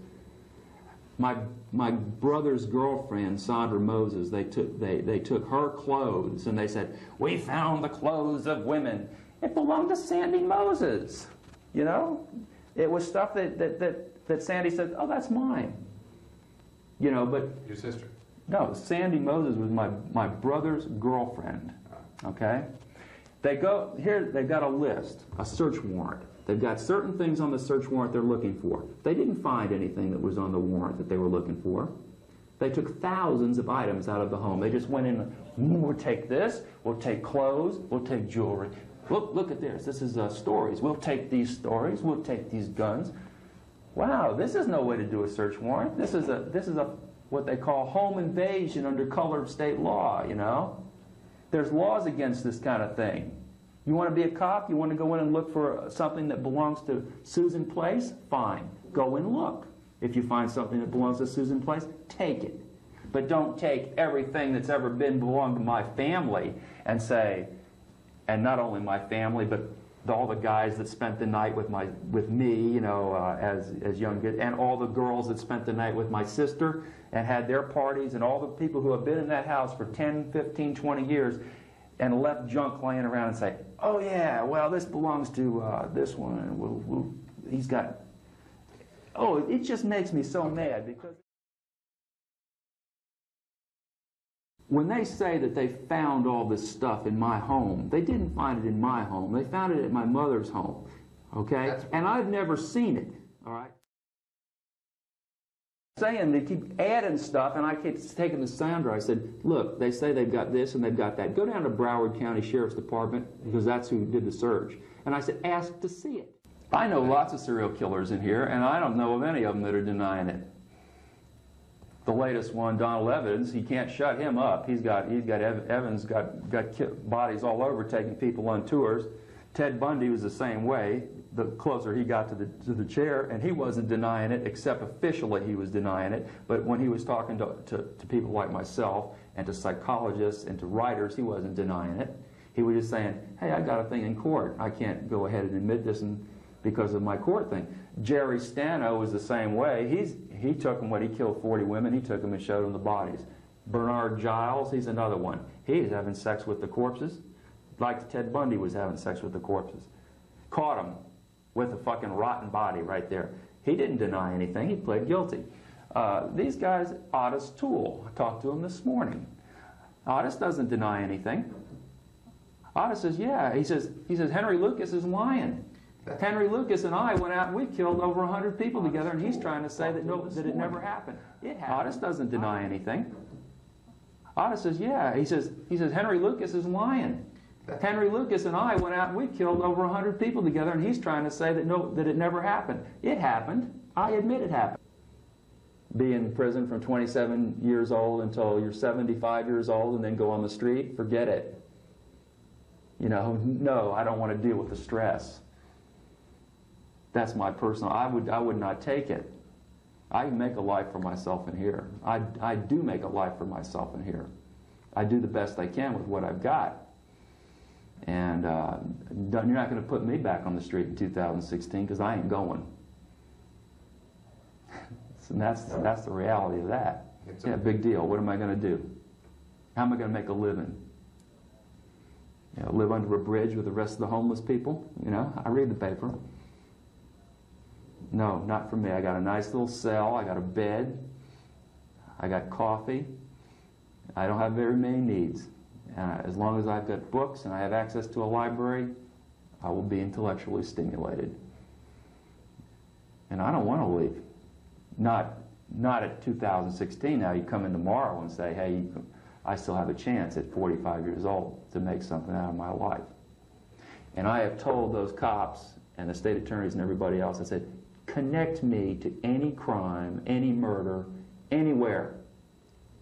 My, my brother's girlfriend, Sandra Moses, they took, they, they took her clothes and they said, We found the clothes of women. It belonged to Sandy Moses. You know? It was stuff that, that, that, that Sandy said, Oh, that's mine. You know, but Your sister. No, Sandy Moses was my, my brother's girlfriend. Okay? They go, here, they've got a list, a search warrant. They've got certain things on the search warrant they're looking for. They didn't find anything that was on the warrant that they were looking for. They took thousands of items out of the home. They just went in, "Mm, we'll take this, we'll take clothes, we'll take jewelry. Look, look at this. This is uh, stories. We'll take these stories, we'll take these guns. Wow, this is no way to do a search warrant. This is a this is a what they call home invasion under color of state law, you know? There's laws against this kind of thing. You want to be a cop? You want to go in and look for something that belongs to Susan Place? Fine. Go and look. If you find something that belongs to Susan Place, take it. But don't take everything that's ever been belonged to my family and say, and not only my family, but all the guys that spent the night with my with me, you know, uh, as as young kids, and all the girls that spent the night with my sister and had their parties, and all the people who have been in that house for 10, 15, 20 years, and left junk laying around and say, "Oh yeah, well this belongs to uh, this one, we'll, we'll, he's got." Oh, it just makes me so mad because. When they say that they found all this stuff in my home, they didn't find it in my home. They found it at my mother's home. Okay? That's- and I've never seen it. All right? Saying they keep adding stuff, and I keep taking the Sandra. I said, "Look, they say they've got this and they've got that. Go down to Broward County Sheriff's Department because that's who did the search." And I said, "Ask to see it." I know lots of serial killers in here, and I don't know of any of them that are denying it. The latest one, Donald Evans, he can't shut him up. He's got, he's got, Ev- Evans got, got bodies all over taking people on tours. Ted Bundy was the same way, the closer he got to the, to the chair, and he wasn't denying it, except officially he was denying it. But when he was talking to, to, to people like myself, and to psychologists, and to writers, he wasn't denying it. He was just saying, hey, I got a thing in court. I can't go ahead and admit this and, because of my court thing. Jerry Stano was the same way. He's, he took them when he killed 40 women, he took them and showed them the bodies. Bernard Giles, he's another one. He's having sex with the corpses, like Ted Bundy was having sex with the corpses. Caught him with a fucking rotten body right there. He didn't deny anything, he pled guilty. Uh, these guys, Otis Toole, I talked to him this morning. Otis doesn't deny anything. Otis says, yeah. He says, he says Henry Lucas is lying. Henry Lucas and I went out and we killed over 100 people together, and he's trying to say that, no, that it never happened. It happened. Otis doesn't deny anything. Otis says, yeah. He says, he says Henry Lucas is lying. Henry Lucas and I went out and we killed over 100 people together, and he's trying to say that, no, that it never happened. It happened. I admit it happened. Be in prison from 27 years old until you're 75 years old and then go on the street, forget it. You know, no, I don't want to deal with the stress. That's my personal, I would, I would not take it. I make a life for myself in here. I, I do make a life for myself in here. I do the best I can with what I've got. And uh, don't- you're not going to put me back on the street in 2016 because I ain't going. [laughs] and that's, that's the reality of that. It's a- Yeah, big deal. What am I going to do? How am I going to make a living? You know, live under a bridge with the rest of the homeless people? You know, I read the paper. No, not for me. I got a nice little cell. I got a bed. I got coffee. I don't have very many needs. Uh, as long as I've got books and I have access to a library, I will be intellectually stimulated. And I don't want to leave. Not, not at 2016. Now you come in tomorrow and say, hey, I still have a chance at 45 years old to make something out of my life. And I have told those cops and the state attorneys and everybody else, I said, connect me to any crime, any murder, anywhere,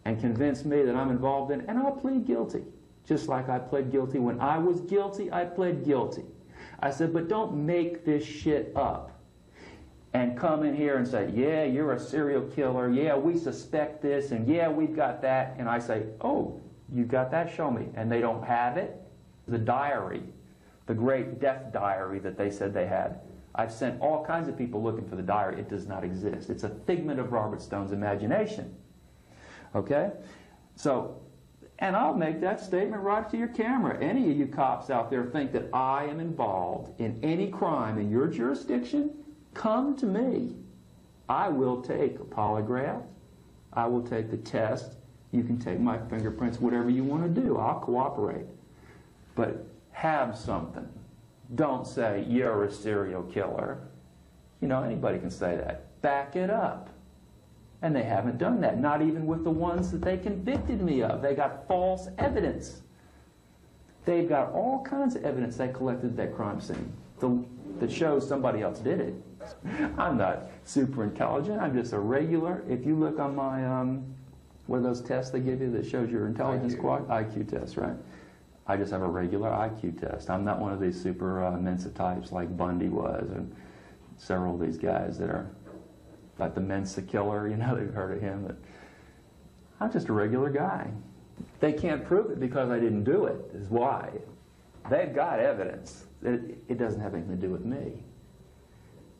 and convince me that I'm involved in and I'll plead guilty. Just like I pled guilty when I was guilty, I pled guilty. I said, but don't make this shit up and come in here and say, yeah, you're a serial killer, yeah, we suspect this, and yeah, we've got that. And I say, oh, you got that? Show me. And they don't have it. The diary, the great death diary that they said they had. I've sent all kinds of people looking for the diary. It does not exist. It's a figment of Robert Stone's imagination. Okay? So, and I'll make that statement right to your camera. Any of you cops out there think that I am involved in any crime in your jurisdiction, come to me. I will take a polygraph. I will take the test. You can take my fingerprints, whatever you want to do. I'll cooperate. But have something. Don't say, you're a serial killer. You know, anybody can say that. Back it up. And they haven't done that, not even with the ones that they convicted me of. They got false evidence. They've got all kinds of evidence they collected at that crime scene the, that shows somebody else did it. [laughs] I'm not super intelligent. I'm just a regular. If you look on my, um, what are those tests they give you that shows your intelligence IQ. squad? IQ test, right? I just have a regular IQ test. I'm not one of these super uh, Mensa types like Bundy was, and several of these guys that are like the Mensa killer. You know, [laughs] they've heard of him. But I'm just a regular guy. They can't prove it because I didn't do it. Is why. They've got evidence. It, it doesn't have anything to do with me.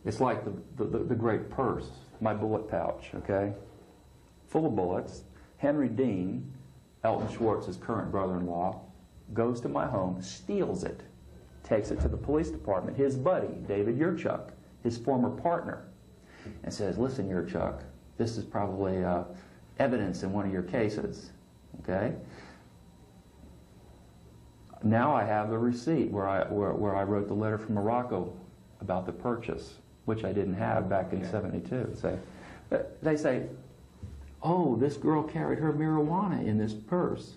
It's like the, the, the great purse, my bullet pouch, okay? Full of bullets. Henry Dean, Elton Schwartz's current brother-in-law, goes to my home, steals it, takes it to the police department. His buddy, David Yurchuk, his former partner, and says, listen, Yurchuk, this is probably uh, evidence in one of your cases. okay? Now I have the receipt where I, where, where I wrote the letter from Morocco about the purchase, which I didn't have back in Yeah. 72. Say, they say, oh, this girl carried her marijuana in this purse.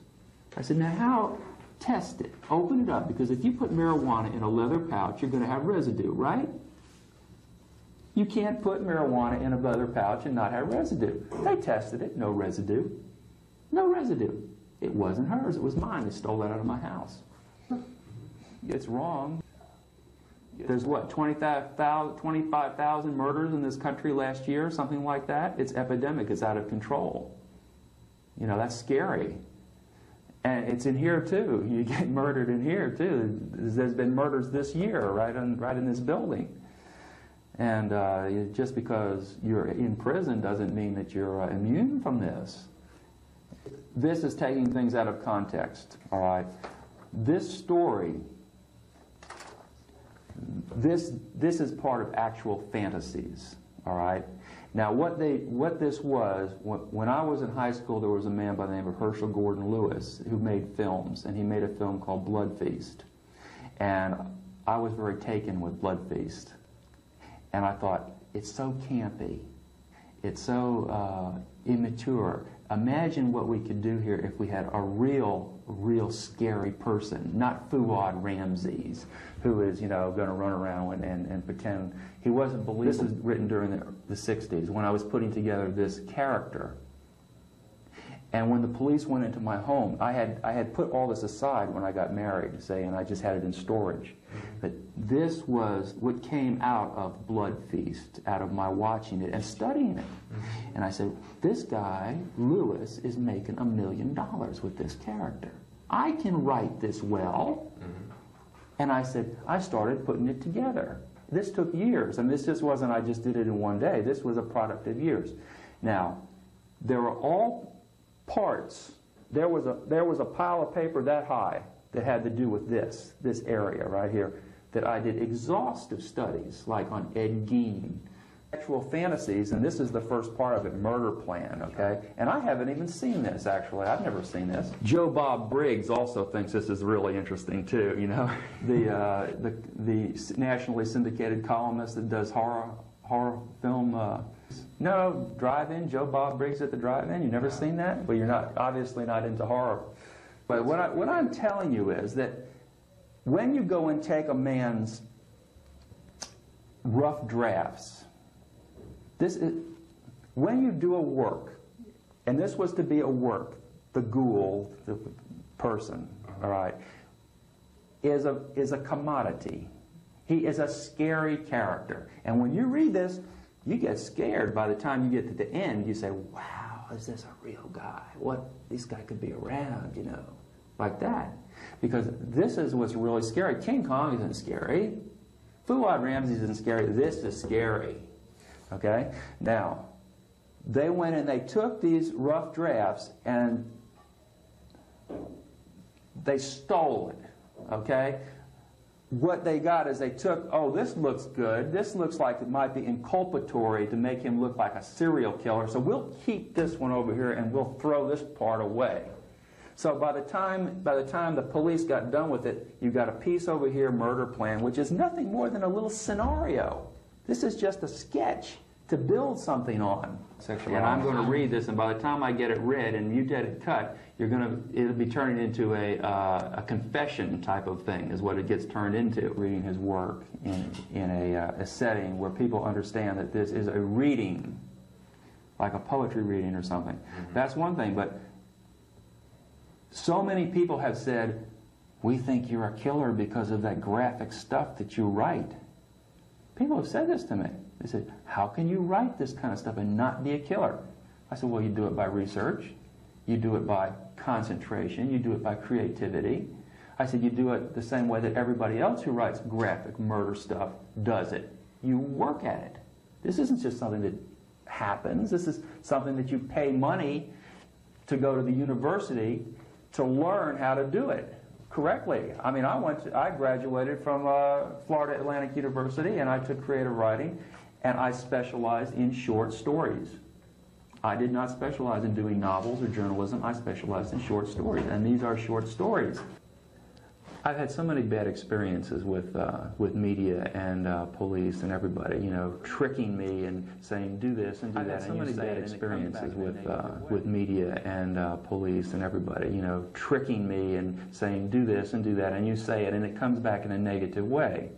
I said, now how? Test it. Open it up, because if you put marijuana in a leather pouch, you're going to have residue, right? You can't put marijuana in a leather pouch and not have residue. They tested it, no residue. No residue. It wasn't hers, it was mine. They stole that out of my house. It's wrong. There's what, 25,000 25,000 murders in this country last year, something like that? It's epidemic, it's out of control. You know, that's scary. And it's in here too. [laughs] You get murdered in here too. There's been murders this year, right in, right in this building. And uh, just because you're in prison doesn't mean that you're uh, immune from this. This is taking things out of context, all right? This story, this, this is part of actual fantasies, all right? Now, what, they, what this was, when, I was in high school, there was a man by the name of Herschel Gordon Lewis who made films, and he made a film called Blood Feast. And I was very taken with Blood Feast. And I thought, it's so campy. It's so uh, immature. Imagine what we could do here if we had a real, real scary person, not Fuad Ramses, who is, you know, going to run around and, and, and pretend he wasn't believable. This was written during the, the 60s when I was putting together this character. And when the police went into my home, I had, I had put all this aside when I got married, say, and I just had it in storage. But this was what came out of Blood Feast, out of my watching it and studying it. And I said, this guy, Lewis, is making a million dollars with this character. I can write this well. And I said, I started putting it together. This took years. and this just wasn't, I just did it in one day. This was a product of years. Now, there were all parts. There was a, there was a pile of paper that high that had to do with this, this area right here, that I did exhaustive studies, like on Ed Gein, sexual fantasies, and this is the first part of it, murder plan, okay? And I haven't even seen this, actually. I've never seen this. Joe Bob Briggs also thinks this is really interesting, too, you know? [laughs] The, uh, the, the nationally syndicated columnist that does horror, horror film, uh, no, drive-in, Joe Bob Briggs at the drive-in. You've never seen that? Well, you're not obviously not into horror. But what, I, what I'm telling you is that when you go and take a man's rough drafts, this is, when you do a work, and this was to be a work, the ghoul, the person, all right, is a, is a commodity. He is a scary character. And when you read this, you get scared by the time you get to the end. You say, wow, is this a real guy? What, this guy could be around, you know, like that. Because this is what's really scary. King Kong isn't scary. Fuad Ramses isn't scary. This is scary. Okay? Now, they went and they took these rough drafts and they stole it. Okay? What they got is they took, oh, this looks good. This looks like it might be inculpatory to make him look like a serial killer. So we'll keep this one over here and we'll throw this part away. So by the time by the time the police got done with it, you got a piece over here, murder plan, which is nothing more than a little scenario. This is just a sketch to build something on. Sexual And I'm going to read this, and by the time I get it read and you get it cut, you're going to it'll be turning into a uh, a confession type of thing, is what it gets turned into. Reading his work in in a, uh, a setting where people understand that this is a reading, like a poetry reading or something. That's one thing, but so many people have said, "We think you're a killer because of that graphic stuff that you write." People have said this to me. They said, How can you write this kind of stuff and not be a killer? I said, Well, you do it by research, you do it by concentration, you do it by creativity. I said, You do it the same way that everybody else who writes graphic murder stuff does it. You work at it. This isn't just something that happens, this is something that you pay money to go to the university to learn how to do it correctly. I mean, I went to, I graduated from uh, Florida Atlantic University and I took creative writing and I specialized in short stories. I did not specialize in doing novels or journalism. I specialized in short stories, and these are short stories. I've had so many bad experiences with uh, with media and uh, police and everybody, you know, tricking me and saying do this and do I've that. had so and many bad it, and it comes experiences back in a with, uh, with media and uh, police and everybody, you know, tricking me and saying do this and do that, and you say it, and it comes back in a negative way.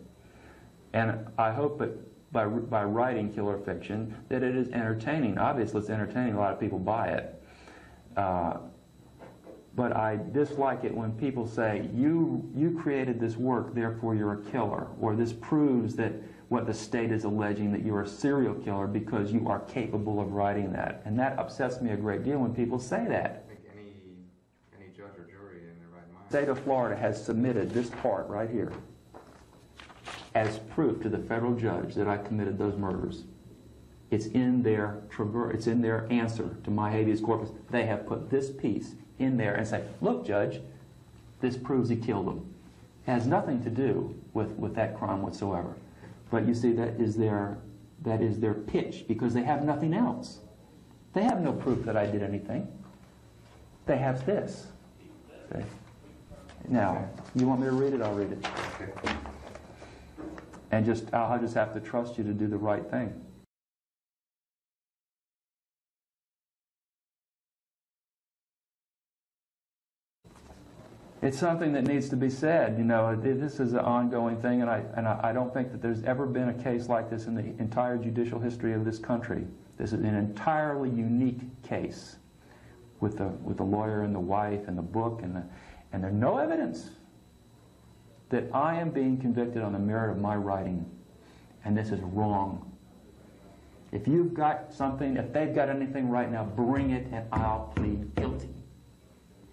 And I hope that by by writing killer fiction that it is entertaining. Obviously, it's entertaining. A lot of people buy it. Uh, but I dislike it when people say, you, you created this work, therefore you're a killer, or this proves that what the state is alleging that you're a serial killer because you are capable of writing that. And that upsets me a great deal when people say that. Any, any judge or jury in their right mind. State of Florida has submitted this part right here as proof to the federal judge that I committed those murders. It's in their it's in their answer to my habeas corpus. They have put this piece in there and say, "Look, judge, this proves he killed them. It has nothing to do with, with that crime whatsoever. But you see, that is their that is their pitch because they have nothing else. They have no proof that I did anything. They have this. See? Now, you want me to read it? I'll read it. And just, I'll just have to trust you to do the right thing. It's something that needs to be said, you know, this is an ongoing thing, and I, and I I don't think that there's ever been a case like this in the entire judicial history of this country. This is an entirely unique case with the, with the lawyer and the wife and the book, and the, and there's no evidence that I am being convicted on the merit of my writing, and this is wrong. If you've got something, if they've got anything right now, bring it and I'll plead guilty.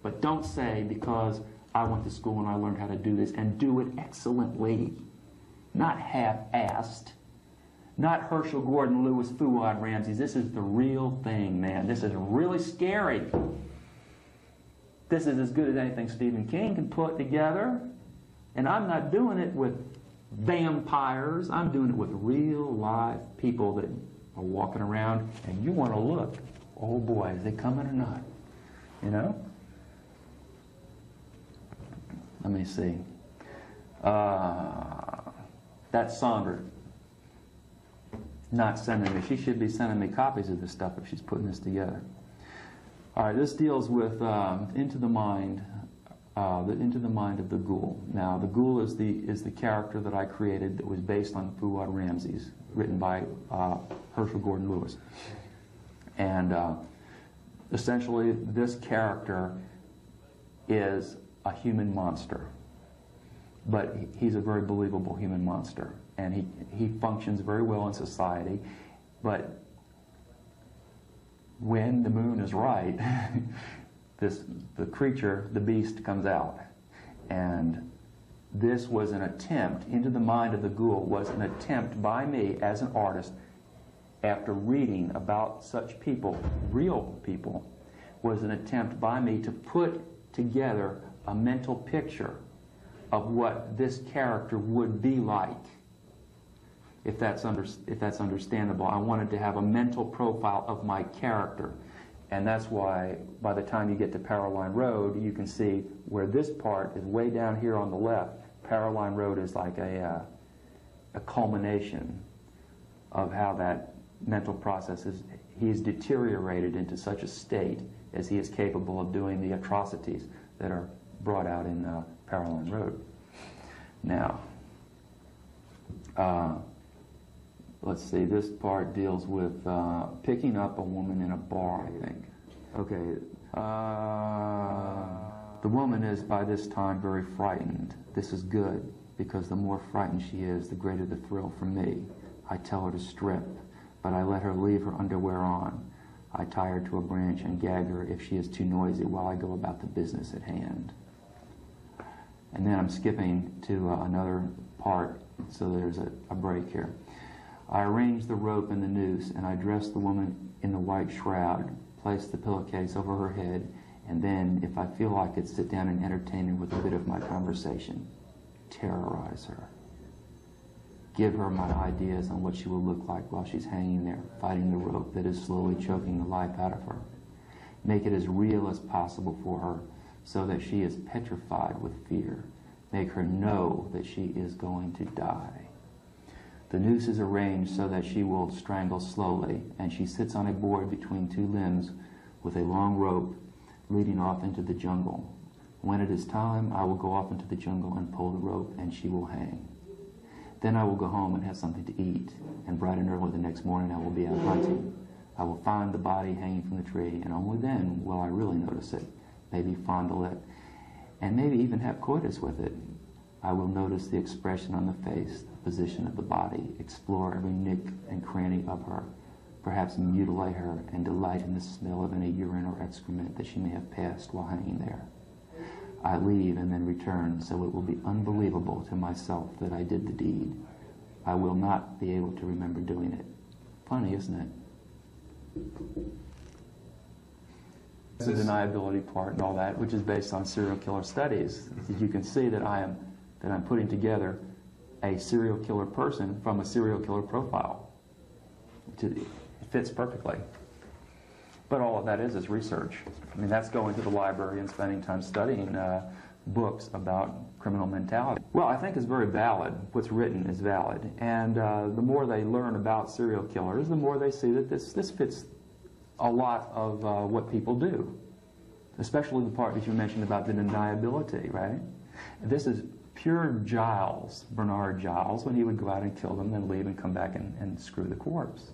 But don't say because I went to school and I learned how to do this and do it excellently, not half-assed. Not Herschel Gordon Lewis Fuad Ramses. This is the real thing, man. This is really scary. This is as good as anything Stephen King can put together. And I'm not doing it with vampires. I'm doing it with real live people that are walking around and you want to look. Oh boy, is they coming or not? You know? Let me see. Uh, that's Sandra. Not sending me. She should be sending me copies of this stuff if she's putting this together. All right, this deals with um, into the mind, uh, the, into the mind of the ghoul. Now, the ghoul is the is the character that I created that was based on Fuad Ramses, written by uh, Herschel Gordon Lewis, and uh, essentially this character is a human monster, but he's a very believable human monster, and he he functions very well in society, but when the moon is right, [laughs] this the creature, the beast, comes out, and this was an attempt into the mind of the ghoul was an attempt by me as an artist after reading about such people, real people, was an attempt by me to put together a mental picture of what this character would be like if that's, under, if that's understandable. I wanted to have a mental profile of my character. And that's why by the time you get to Paroline Road, you can see where this part is way down here on the left. Paroline Road is like a, uh, a culmination of how that mental process is, he He's deteriorated into such a state as he is capable of doing the atrocities that are brought out in uh, Paroline Road. Now, uh, let's see, this part deals with uh, picking up a woman in a bar, I think. Okay. Uh, the woman is by this time very frightened. This is good because the more frightened she is, the greater the thrill for me. I tell her to strip, but I let her leave her underwear on. I tie her to a branch and gag her if she is too noisy while I go about the business at hand. And then I'm skipping to uh, another part, so there's a, a break here. I arrange the rope and the noose, and I dress the woman in the white shroud, place the pillowcase over her head, and then, if I feel like it, sit down and entertain her with a bit of my conversation. Terrorize her. give her my ideas on what she will look like while she's hanging there, fighting the rope that is slowly choking the life out of her. Make it as real as possible for her so that she is petrified with fear. Make her know that she is going to die. The noose is arranged so that she will strangle slowly, and she sits on a board between two limbs with a long rope leading off into the jungle. When it is time, I will go off into the jungle and pull the rope, and she will hang. Then I will go home and have something to eat, and bright and early the next morning I will be out hunting. I will find the body hanging from the tree, and only then will I really notice it, maybe fondle it, and maybe even have coitus with it. I will notice the expression on the face, position of the body, explore every nick and cranny of her, perhaps mutilate her and delight in the smell of any urine or excrement that she may have passed while hanging there. I leave and then return, so it will be unbelievable to myself that I did the deed. I will not be able to remember doing it. Funny, isn't it? It's the deniability part and all that, which is based on serial killer studies. You can see that I am that I'm putting together a serial killer person from a serial killer profile. It fits perfectly. But all of that is is research. I mean, that's going to the library and spending time studying uh, books about criminal mentality. Well, I think it's very valid. What's written is valid. And uh, the more they learn about serial killers, the more they see that this, this fits a lot of uh, what people do, especially the part that you mentioned about the deniability, right? This is pure Giles, Bernard Giles, when he would go out and kill them, then leave and come back and, and screw the corpse.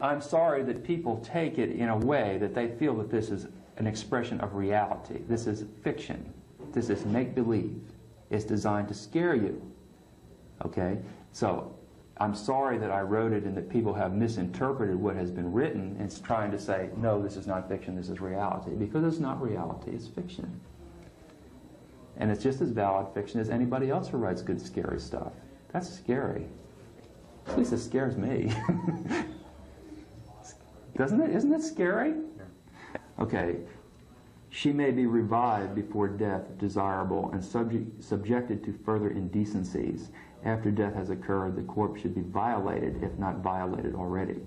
I'm sorry that people take it in a way that they feel that this is an expression of reality. This is fiction. This is make believe. It's designed to scare you. Okay? So I'm sorry that I wrote it and that people have misinterpreted what has been written and trying to say, no, this is not fiction, this is reality. Because it's not reality, it's fiction. And it's just as valid fiction as anybody else who writes good, scary stuff. That's scary. At least it scares me. [laughs] Doesn't it? Isn't it scary? Okay. She may be revived before death, desirable, and subject, subjected to further indecencies. After death has occurred, the corpse should be violated, if not violated already.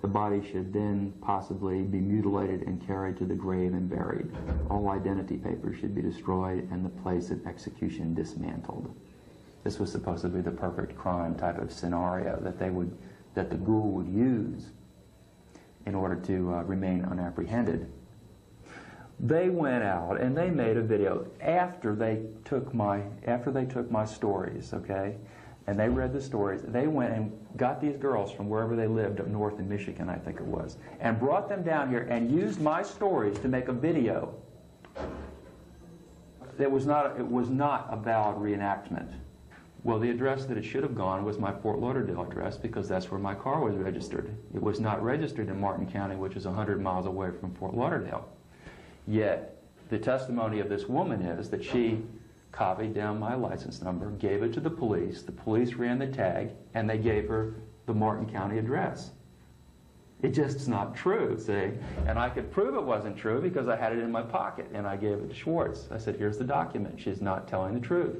The body should then possibly be mutilated and carried to the grave and buried. All identity papers should be destroyed and the place of execution dismantled. This was supposed to be the perfect crime type of scenario that they would, that the ghoul would use in order to uh, remain unapprehended. They went out and they made a video after they took my after they took my stories, okay? And they read the stories. They went and got these girls from wherever they lived up north in Michigan, I think it was, and brought them down here and used my stories to make a video. It was not it was not a valid reenactment. Well, the address that it should have gone was my Fort Lauderdale address because that's where my car was registered. It was not registered in Martin County, which is 100 miles away from Fort Lauderdale. Yet, the testimony of this woman is that she copied down my license number, gave it to the police, the police ran the tag, and they gave her the Martin County address. It just is not true, see? And I could prove it wasn't true because I had it in my pocket and I gave it to Schwartz. I said, here's the document. She's not telling the truth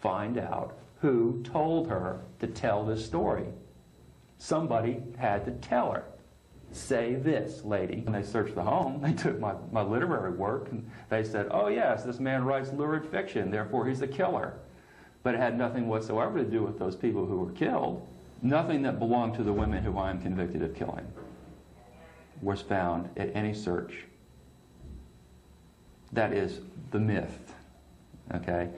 find out who told her to tell this story. Somebody had to tell her. Say this, lady. When they searched the home, they took my, my literary work and they said, oh, yes, this man writes lurid fiction, therefore he's a killer. But it had nothing whatsoever to do with those people who were killed. Nothing that belonged to the women who I am convicted of killing was found at any search. That is the myth. Okay?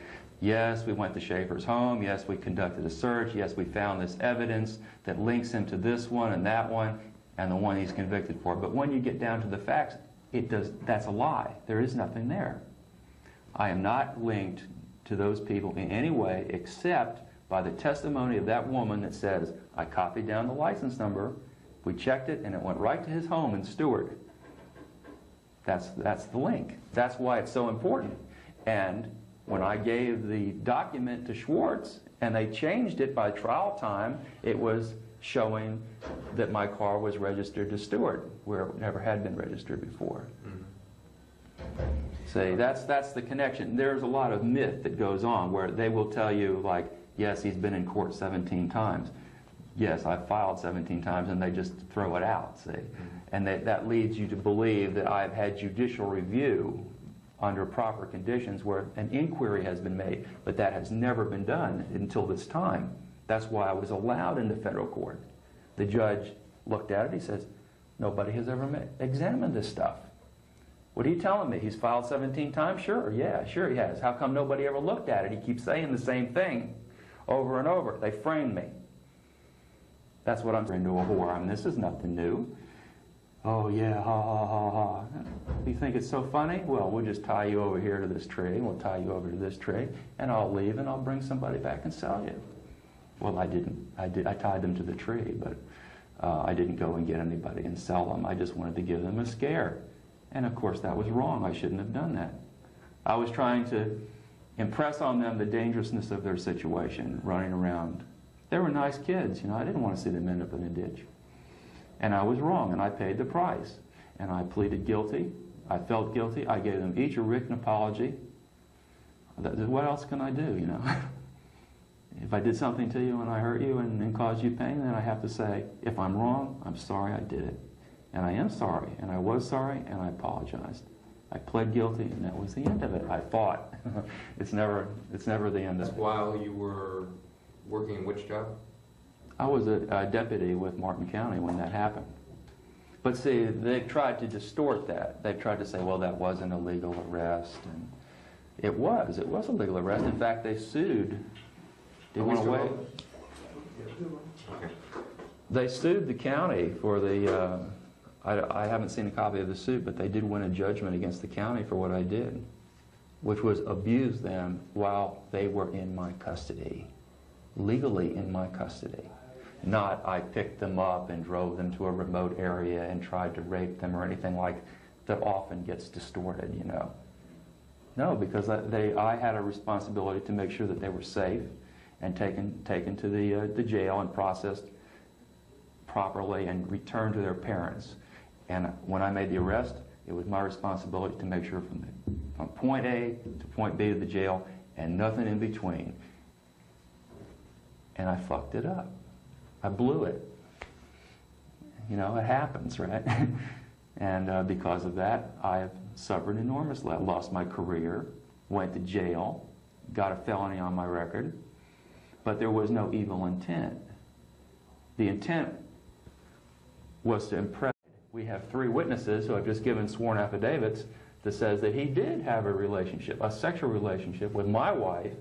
Yes, we went to Schaefer's home. Yes, we conducted a search. Yes, we found this evidence that links him to this one and that one and the one he's convicted for. But when you get down to the facts, it does, that's a lie. There is nothing there. I am not linked to those people in any way except by the testimony of that woman that says, I copied down the license number, we checked it, and it went right to his home in Stuart. That's, that's the link. That's why it's so important. And when I gave the document to Schwartz and they changed it by trial time, it was showing that my car was registered to Stuart, where it never had been registered before. Mm-hmm. See, that's, that's the connection. There's a lot of myth that goes on where they will tell you, like, Yes, he's been in court 17 times. Yes, I filed 17 times, and they just throw it out, see? Mm-hmm. And that, that leads you to believe that I've had judicial review under proper conditions where an inquiry has been made, but that has never been done until this time. That's why I was allowed into federal court. The judge looked at it, he says, nobody has ever ma- examined this stuff. What are you telling me? He's filed 17 times? Sure, yeah, sure he has. How come nobody ever looked at it? He keeps saying the same thing over and over. They framed me. That's what I'm into a whore. I mean, this is nothing new. Oh, yeah, ha, ha, ha, ha. You think it's so funny? Well, we'll just tie you over here to this tree, and we'll tie you over to this tree, and I'll leave, and I'll bring somebody back and sell you. Well, I didn't. I, did, I tied them to the tree, but uh, I didn't go and get anybody and sell them. I just wanted to give them a scare. And of course, that was wrong. I shouldn't have done that. I was trying to impress on them the dangerousness of their situation, running around. They were nice kids, you know. I didn't want to see them end up in a ditch. And I was wrong, and I paid the price. And I pleaded guilty. I felt guilty. I gave them each a written apology. What else can I do, you know? [laughs] if I did something to you and I hurt you and, and caused you pain, then I have to say, if I'm wrong, I'm sorry I did it. And I am sorry, and I was sorry, and I apologized. I pled guilty, and that was the end of it. I fought. [laughs] it's never, it's never the end of it. while you were working in which job? I was a, a deputy with Martin County when that happened. But see, they've tried to distort that. They've tried to say, well, that wasn't a legal arrest. And it was. It was a legal arrest. In fact, they sued. Do you Are we want to still wait? on? Okay. They sued the county for the, uh, I, I haven't seen a copy of the suit, but they did win a judgment against the county for what I did, which was abuse them while they were in my custody, legally in my custody. Not I picked them up and drove them to a remote area and tried to rape them or anything like that often gets distorted, you know. No, because they, I had a responsibility to make sure that they were safe and taken, taken to the, uh, the jail and processed properly and returned to their parents. And when I made the arrest, it was my responsibility to make sure from, the, from point A to point B to the jail and nothing in between. And I fucked it up. I blew it. You know, it happens, right? [laughs] and uh, because of that, I have suffered enormously. I lost my career, went to jail, got a felony on my record, but there was no evil intent. The intent was to impress. We have three witnesses who have just given sworn affidavits that says that he did have a relationship, a sexual relationship with my wife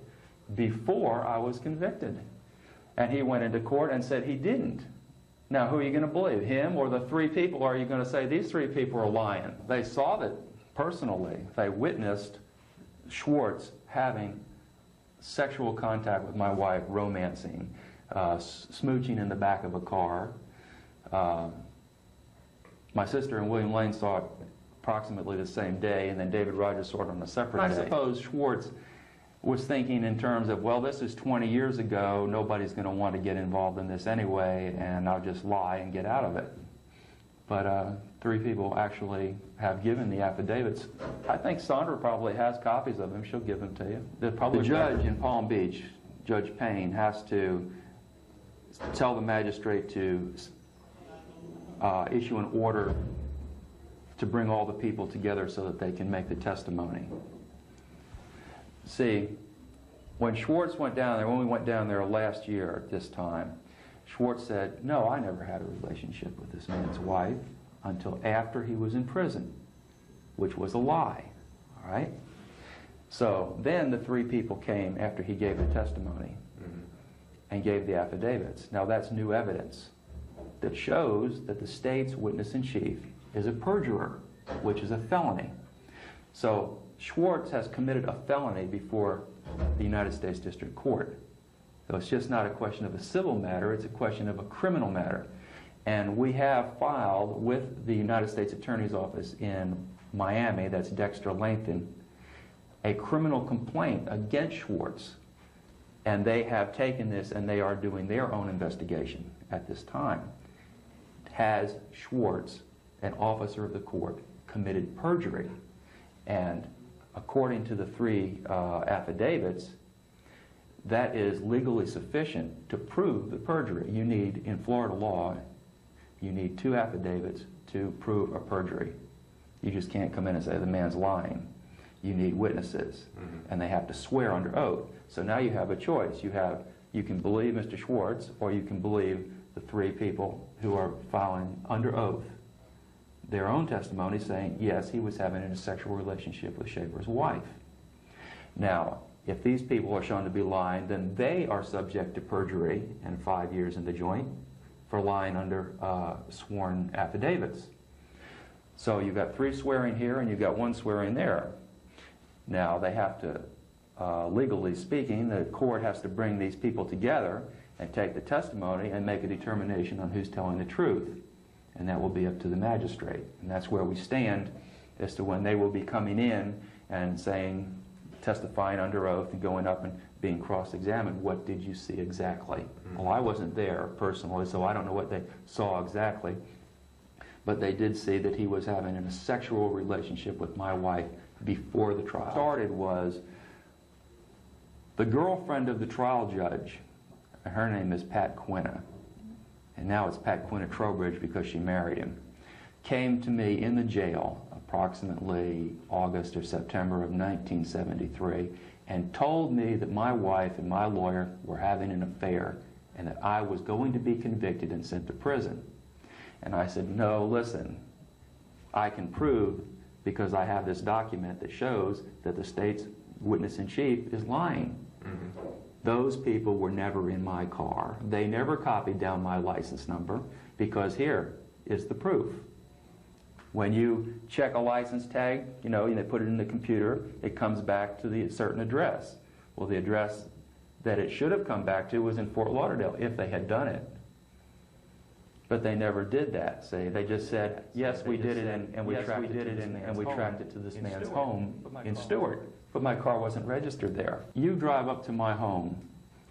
before I was convicted. And he went into court and said he didn't. Now, who are you going to believe, him or the three people? Or are you going to say these three people are lying? They saw that personally. They witnessed Schwartz having sexual contact with my wife, romancing, uh, smooching in the back of a car. Uh, my sister and William Lane saw it approximately the same day, and then David Rogers saw it on a separate I day. I suppose Schwartz was thinking in terms of, well, this is 20 years ago, nobody's going to want to get involved in this anyway, and I'll just lie and get out of it. But uh, three people actually have given the affidavits. I think Sandra probably has copies of them. She'll give them to you. The, the judge in Palm Beach, Judge Payne, has to tell the magistrate to uh, issue an order to bring all the people together so that they can make the testimony. See, when Schwartz went down there, when we went down there last year at this time, Schwartz said, No, I never had a relationship with this man's wife until after he was in prison, which was a lie. All right? So then the three people came after he gave the testimony Mhm. and gave the affidavits. Now that's new evidence that shows that the state's witness in chief is a perjurer, which is a felony. So Schwartz has committed a felony before the United States District Court. So it's just not a question of a civil matter, it's a question of a criminal matter. And we have filed with the United States Attorney's Office in Miami, that's Dexter Lehtinen, a criminal complaint against Schwartz. And they have taken this and they are doing their own investigation at this time. Has Schwartz, an officer of the court, committed perjury? And according to the three uh, affidavits, that is legally sufficient to prove the perjury. You need, in Florida law, you need two affidavits to prove a perjury. You just can't come in and say the man's lying. You need witnesses, Mhm. and they have to swear under oath. So now you have a choice. You have, you can believe Mr. Schwartz, or you can believe the three people who are filing under oath their own testimony saying, yes, he was having a sexual relationship with Schaefer's wife. Now, if these people are shown to be lying, then they are subject to perjury and five years in the joint for lying under uh, sworn affidavits. So you've got three swearing here and you've got one swearing there. Now, they have to, uh, legally speaking, the court has to bring these people together and take the testimony and make a determination on who's telling the truth. And that will be up to the magistrate. And that's where we stand as to when they will be coming in and saying, testifying under oath and going up and being cross-examined, what did you see exactly? Mm-hmm. Well, I wasn't there personally, so I don't know what they saw exactly. But they did see that he was having a sexual relationship with my wife before the trial. Started was the girlfriend of the trial judge, her name is Pat Quinna, and now it's Pat Quinna Trowbridge because she married him, came to me in the jail approximately August or September of 1973 and told me that my wife and my lawyer were having an affair and that I was going to be convicted and sent to prison. And I said, no, listen, I can prove because I have this document that shows that the state's witness in chief is lying. Mhm. Those people were never in my car. They never copied down my license number because here is the proof. When you check a license tag, you know, and they put it in the computer, it comes back to the certain address. Well, the address that it should have come back to was in Fort Lauderdale if they had done it. But they never did that. See, they just said, yes, we did it and, and we Yes, tracked we it did to it this and- we home. tracked it to this in man's Stuart. home in Stuart. But my car wasn't registered there. You drive up to my home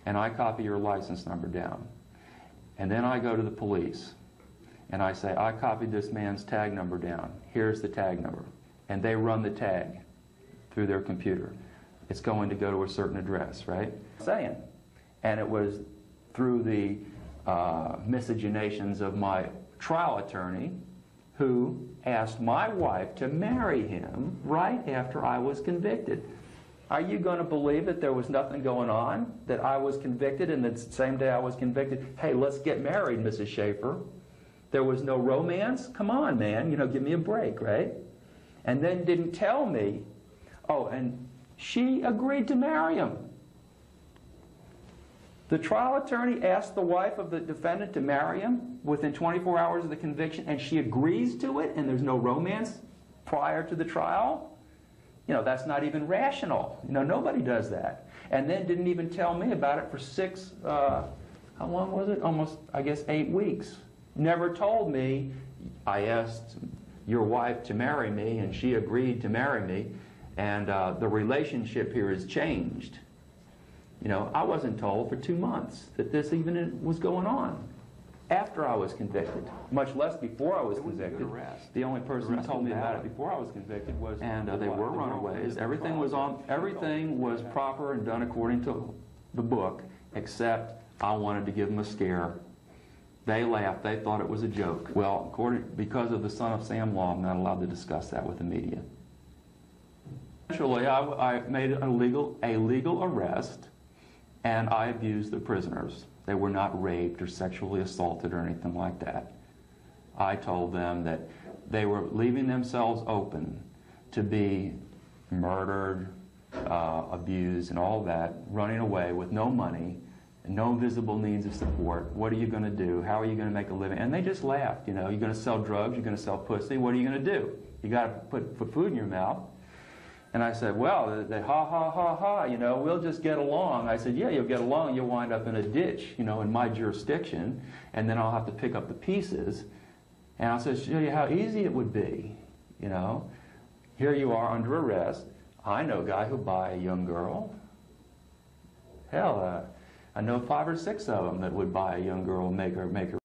and I copy your license number down. And then I go to the police and I say, I copied this man's tag number down. Here's the tag number. And they run the tag through their computer. It's going to go to a certain address, right? Saying. And it was through the uh, miscegenations of my trial attorney who asked my wife to marry him right after I was convicted. Are you going to believe that there was nothing going on? That I was convicted and the same day I was convicted, hey, let's get married, Mrs. Schaefer. There was no romance? Come on, man, you know, give me a break, right? And then didn't tell me, oh, and she agreed to marry him. The trial attorney asked the wife of the defendant to marry him within 24 hours of the conviction, and she agrees to it, and there's no romance prior to the trial. You know, that's not even rational. You know, nobody does that. And then didn't even tell me about it for six, uh, how long was it? Almost, I guess, eight weeks. Never told me, I asked your wife to marry me, and she agreed to marry me, and uh, the relationship here has changed. You know, I wasn't told for two months that this even was going on after I was convicted, much less before I was It was a good convicted. The only person who told me about it before I was convicted was, and uh, they were runaways. Everything was on, everything was proper and done according to the book, except I wanted to give them a scare. They laughed, they thought it was a joke. Well, according, because of the Son of Sam law, I'm not allowed to discuss that with the media. Actually, I, I made a legal, a legal arrest, and I abused the prisoners. They were not raped or sexually assaulted or anything like that. I told them that they were leaving themselves open to be murdered, uh, abused, and all that, running away with no money, no visible means of support. What are you going to do? How are you going to make a living? And they just laughed. You know, you're going to sell drugs, you're going to sell pussy. What are you going to do? You got to put, put food in your mouth. And I said, well, they, ha, ha, ha, ha, you know, we'll just get along. I said, yeah, you'll get along. You'll wind up in a ditch, you know, in my jurisdiction, and then I'll have to pick up the pieces. And I'll say, show you how easy it would be, you know. Here you are under arrest. I know a guy who'll buy a young girl. Hell, uh, I know five or six of them that would buy a young girl and make her, make her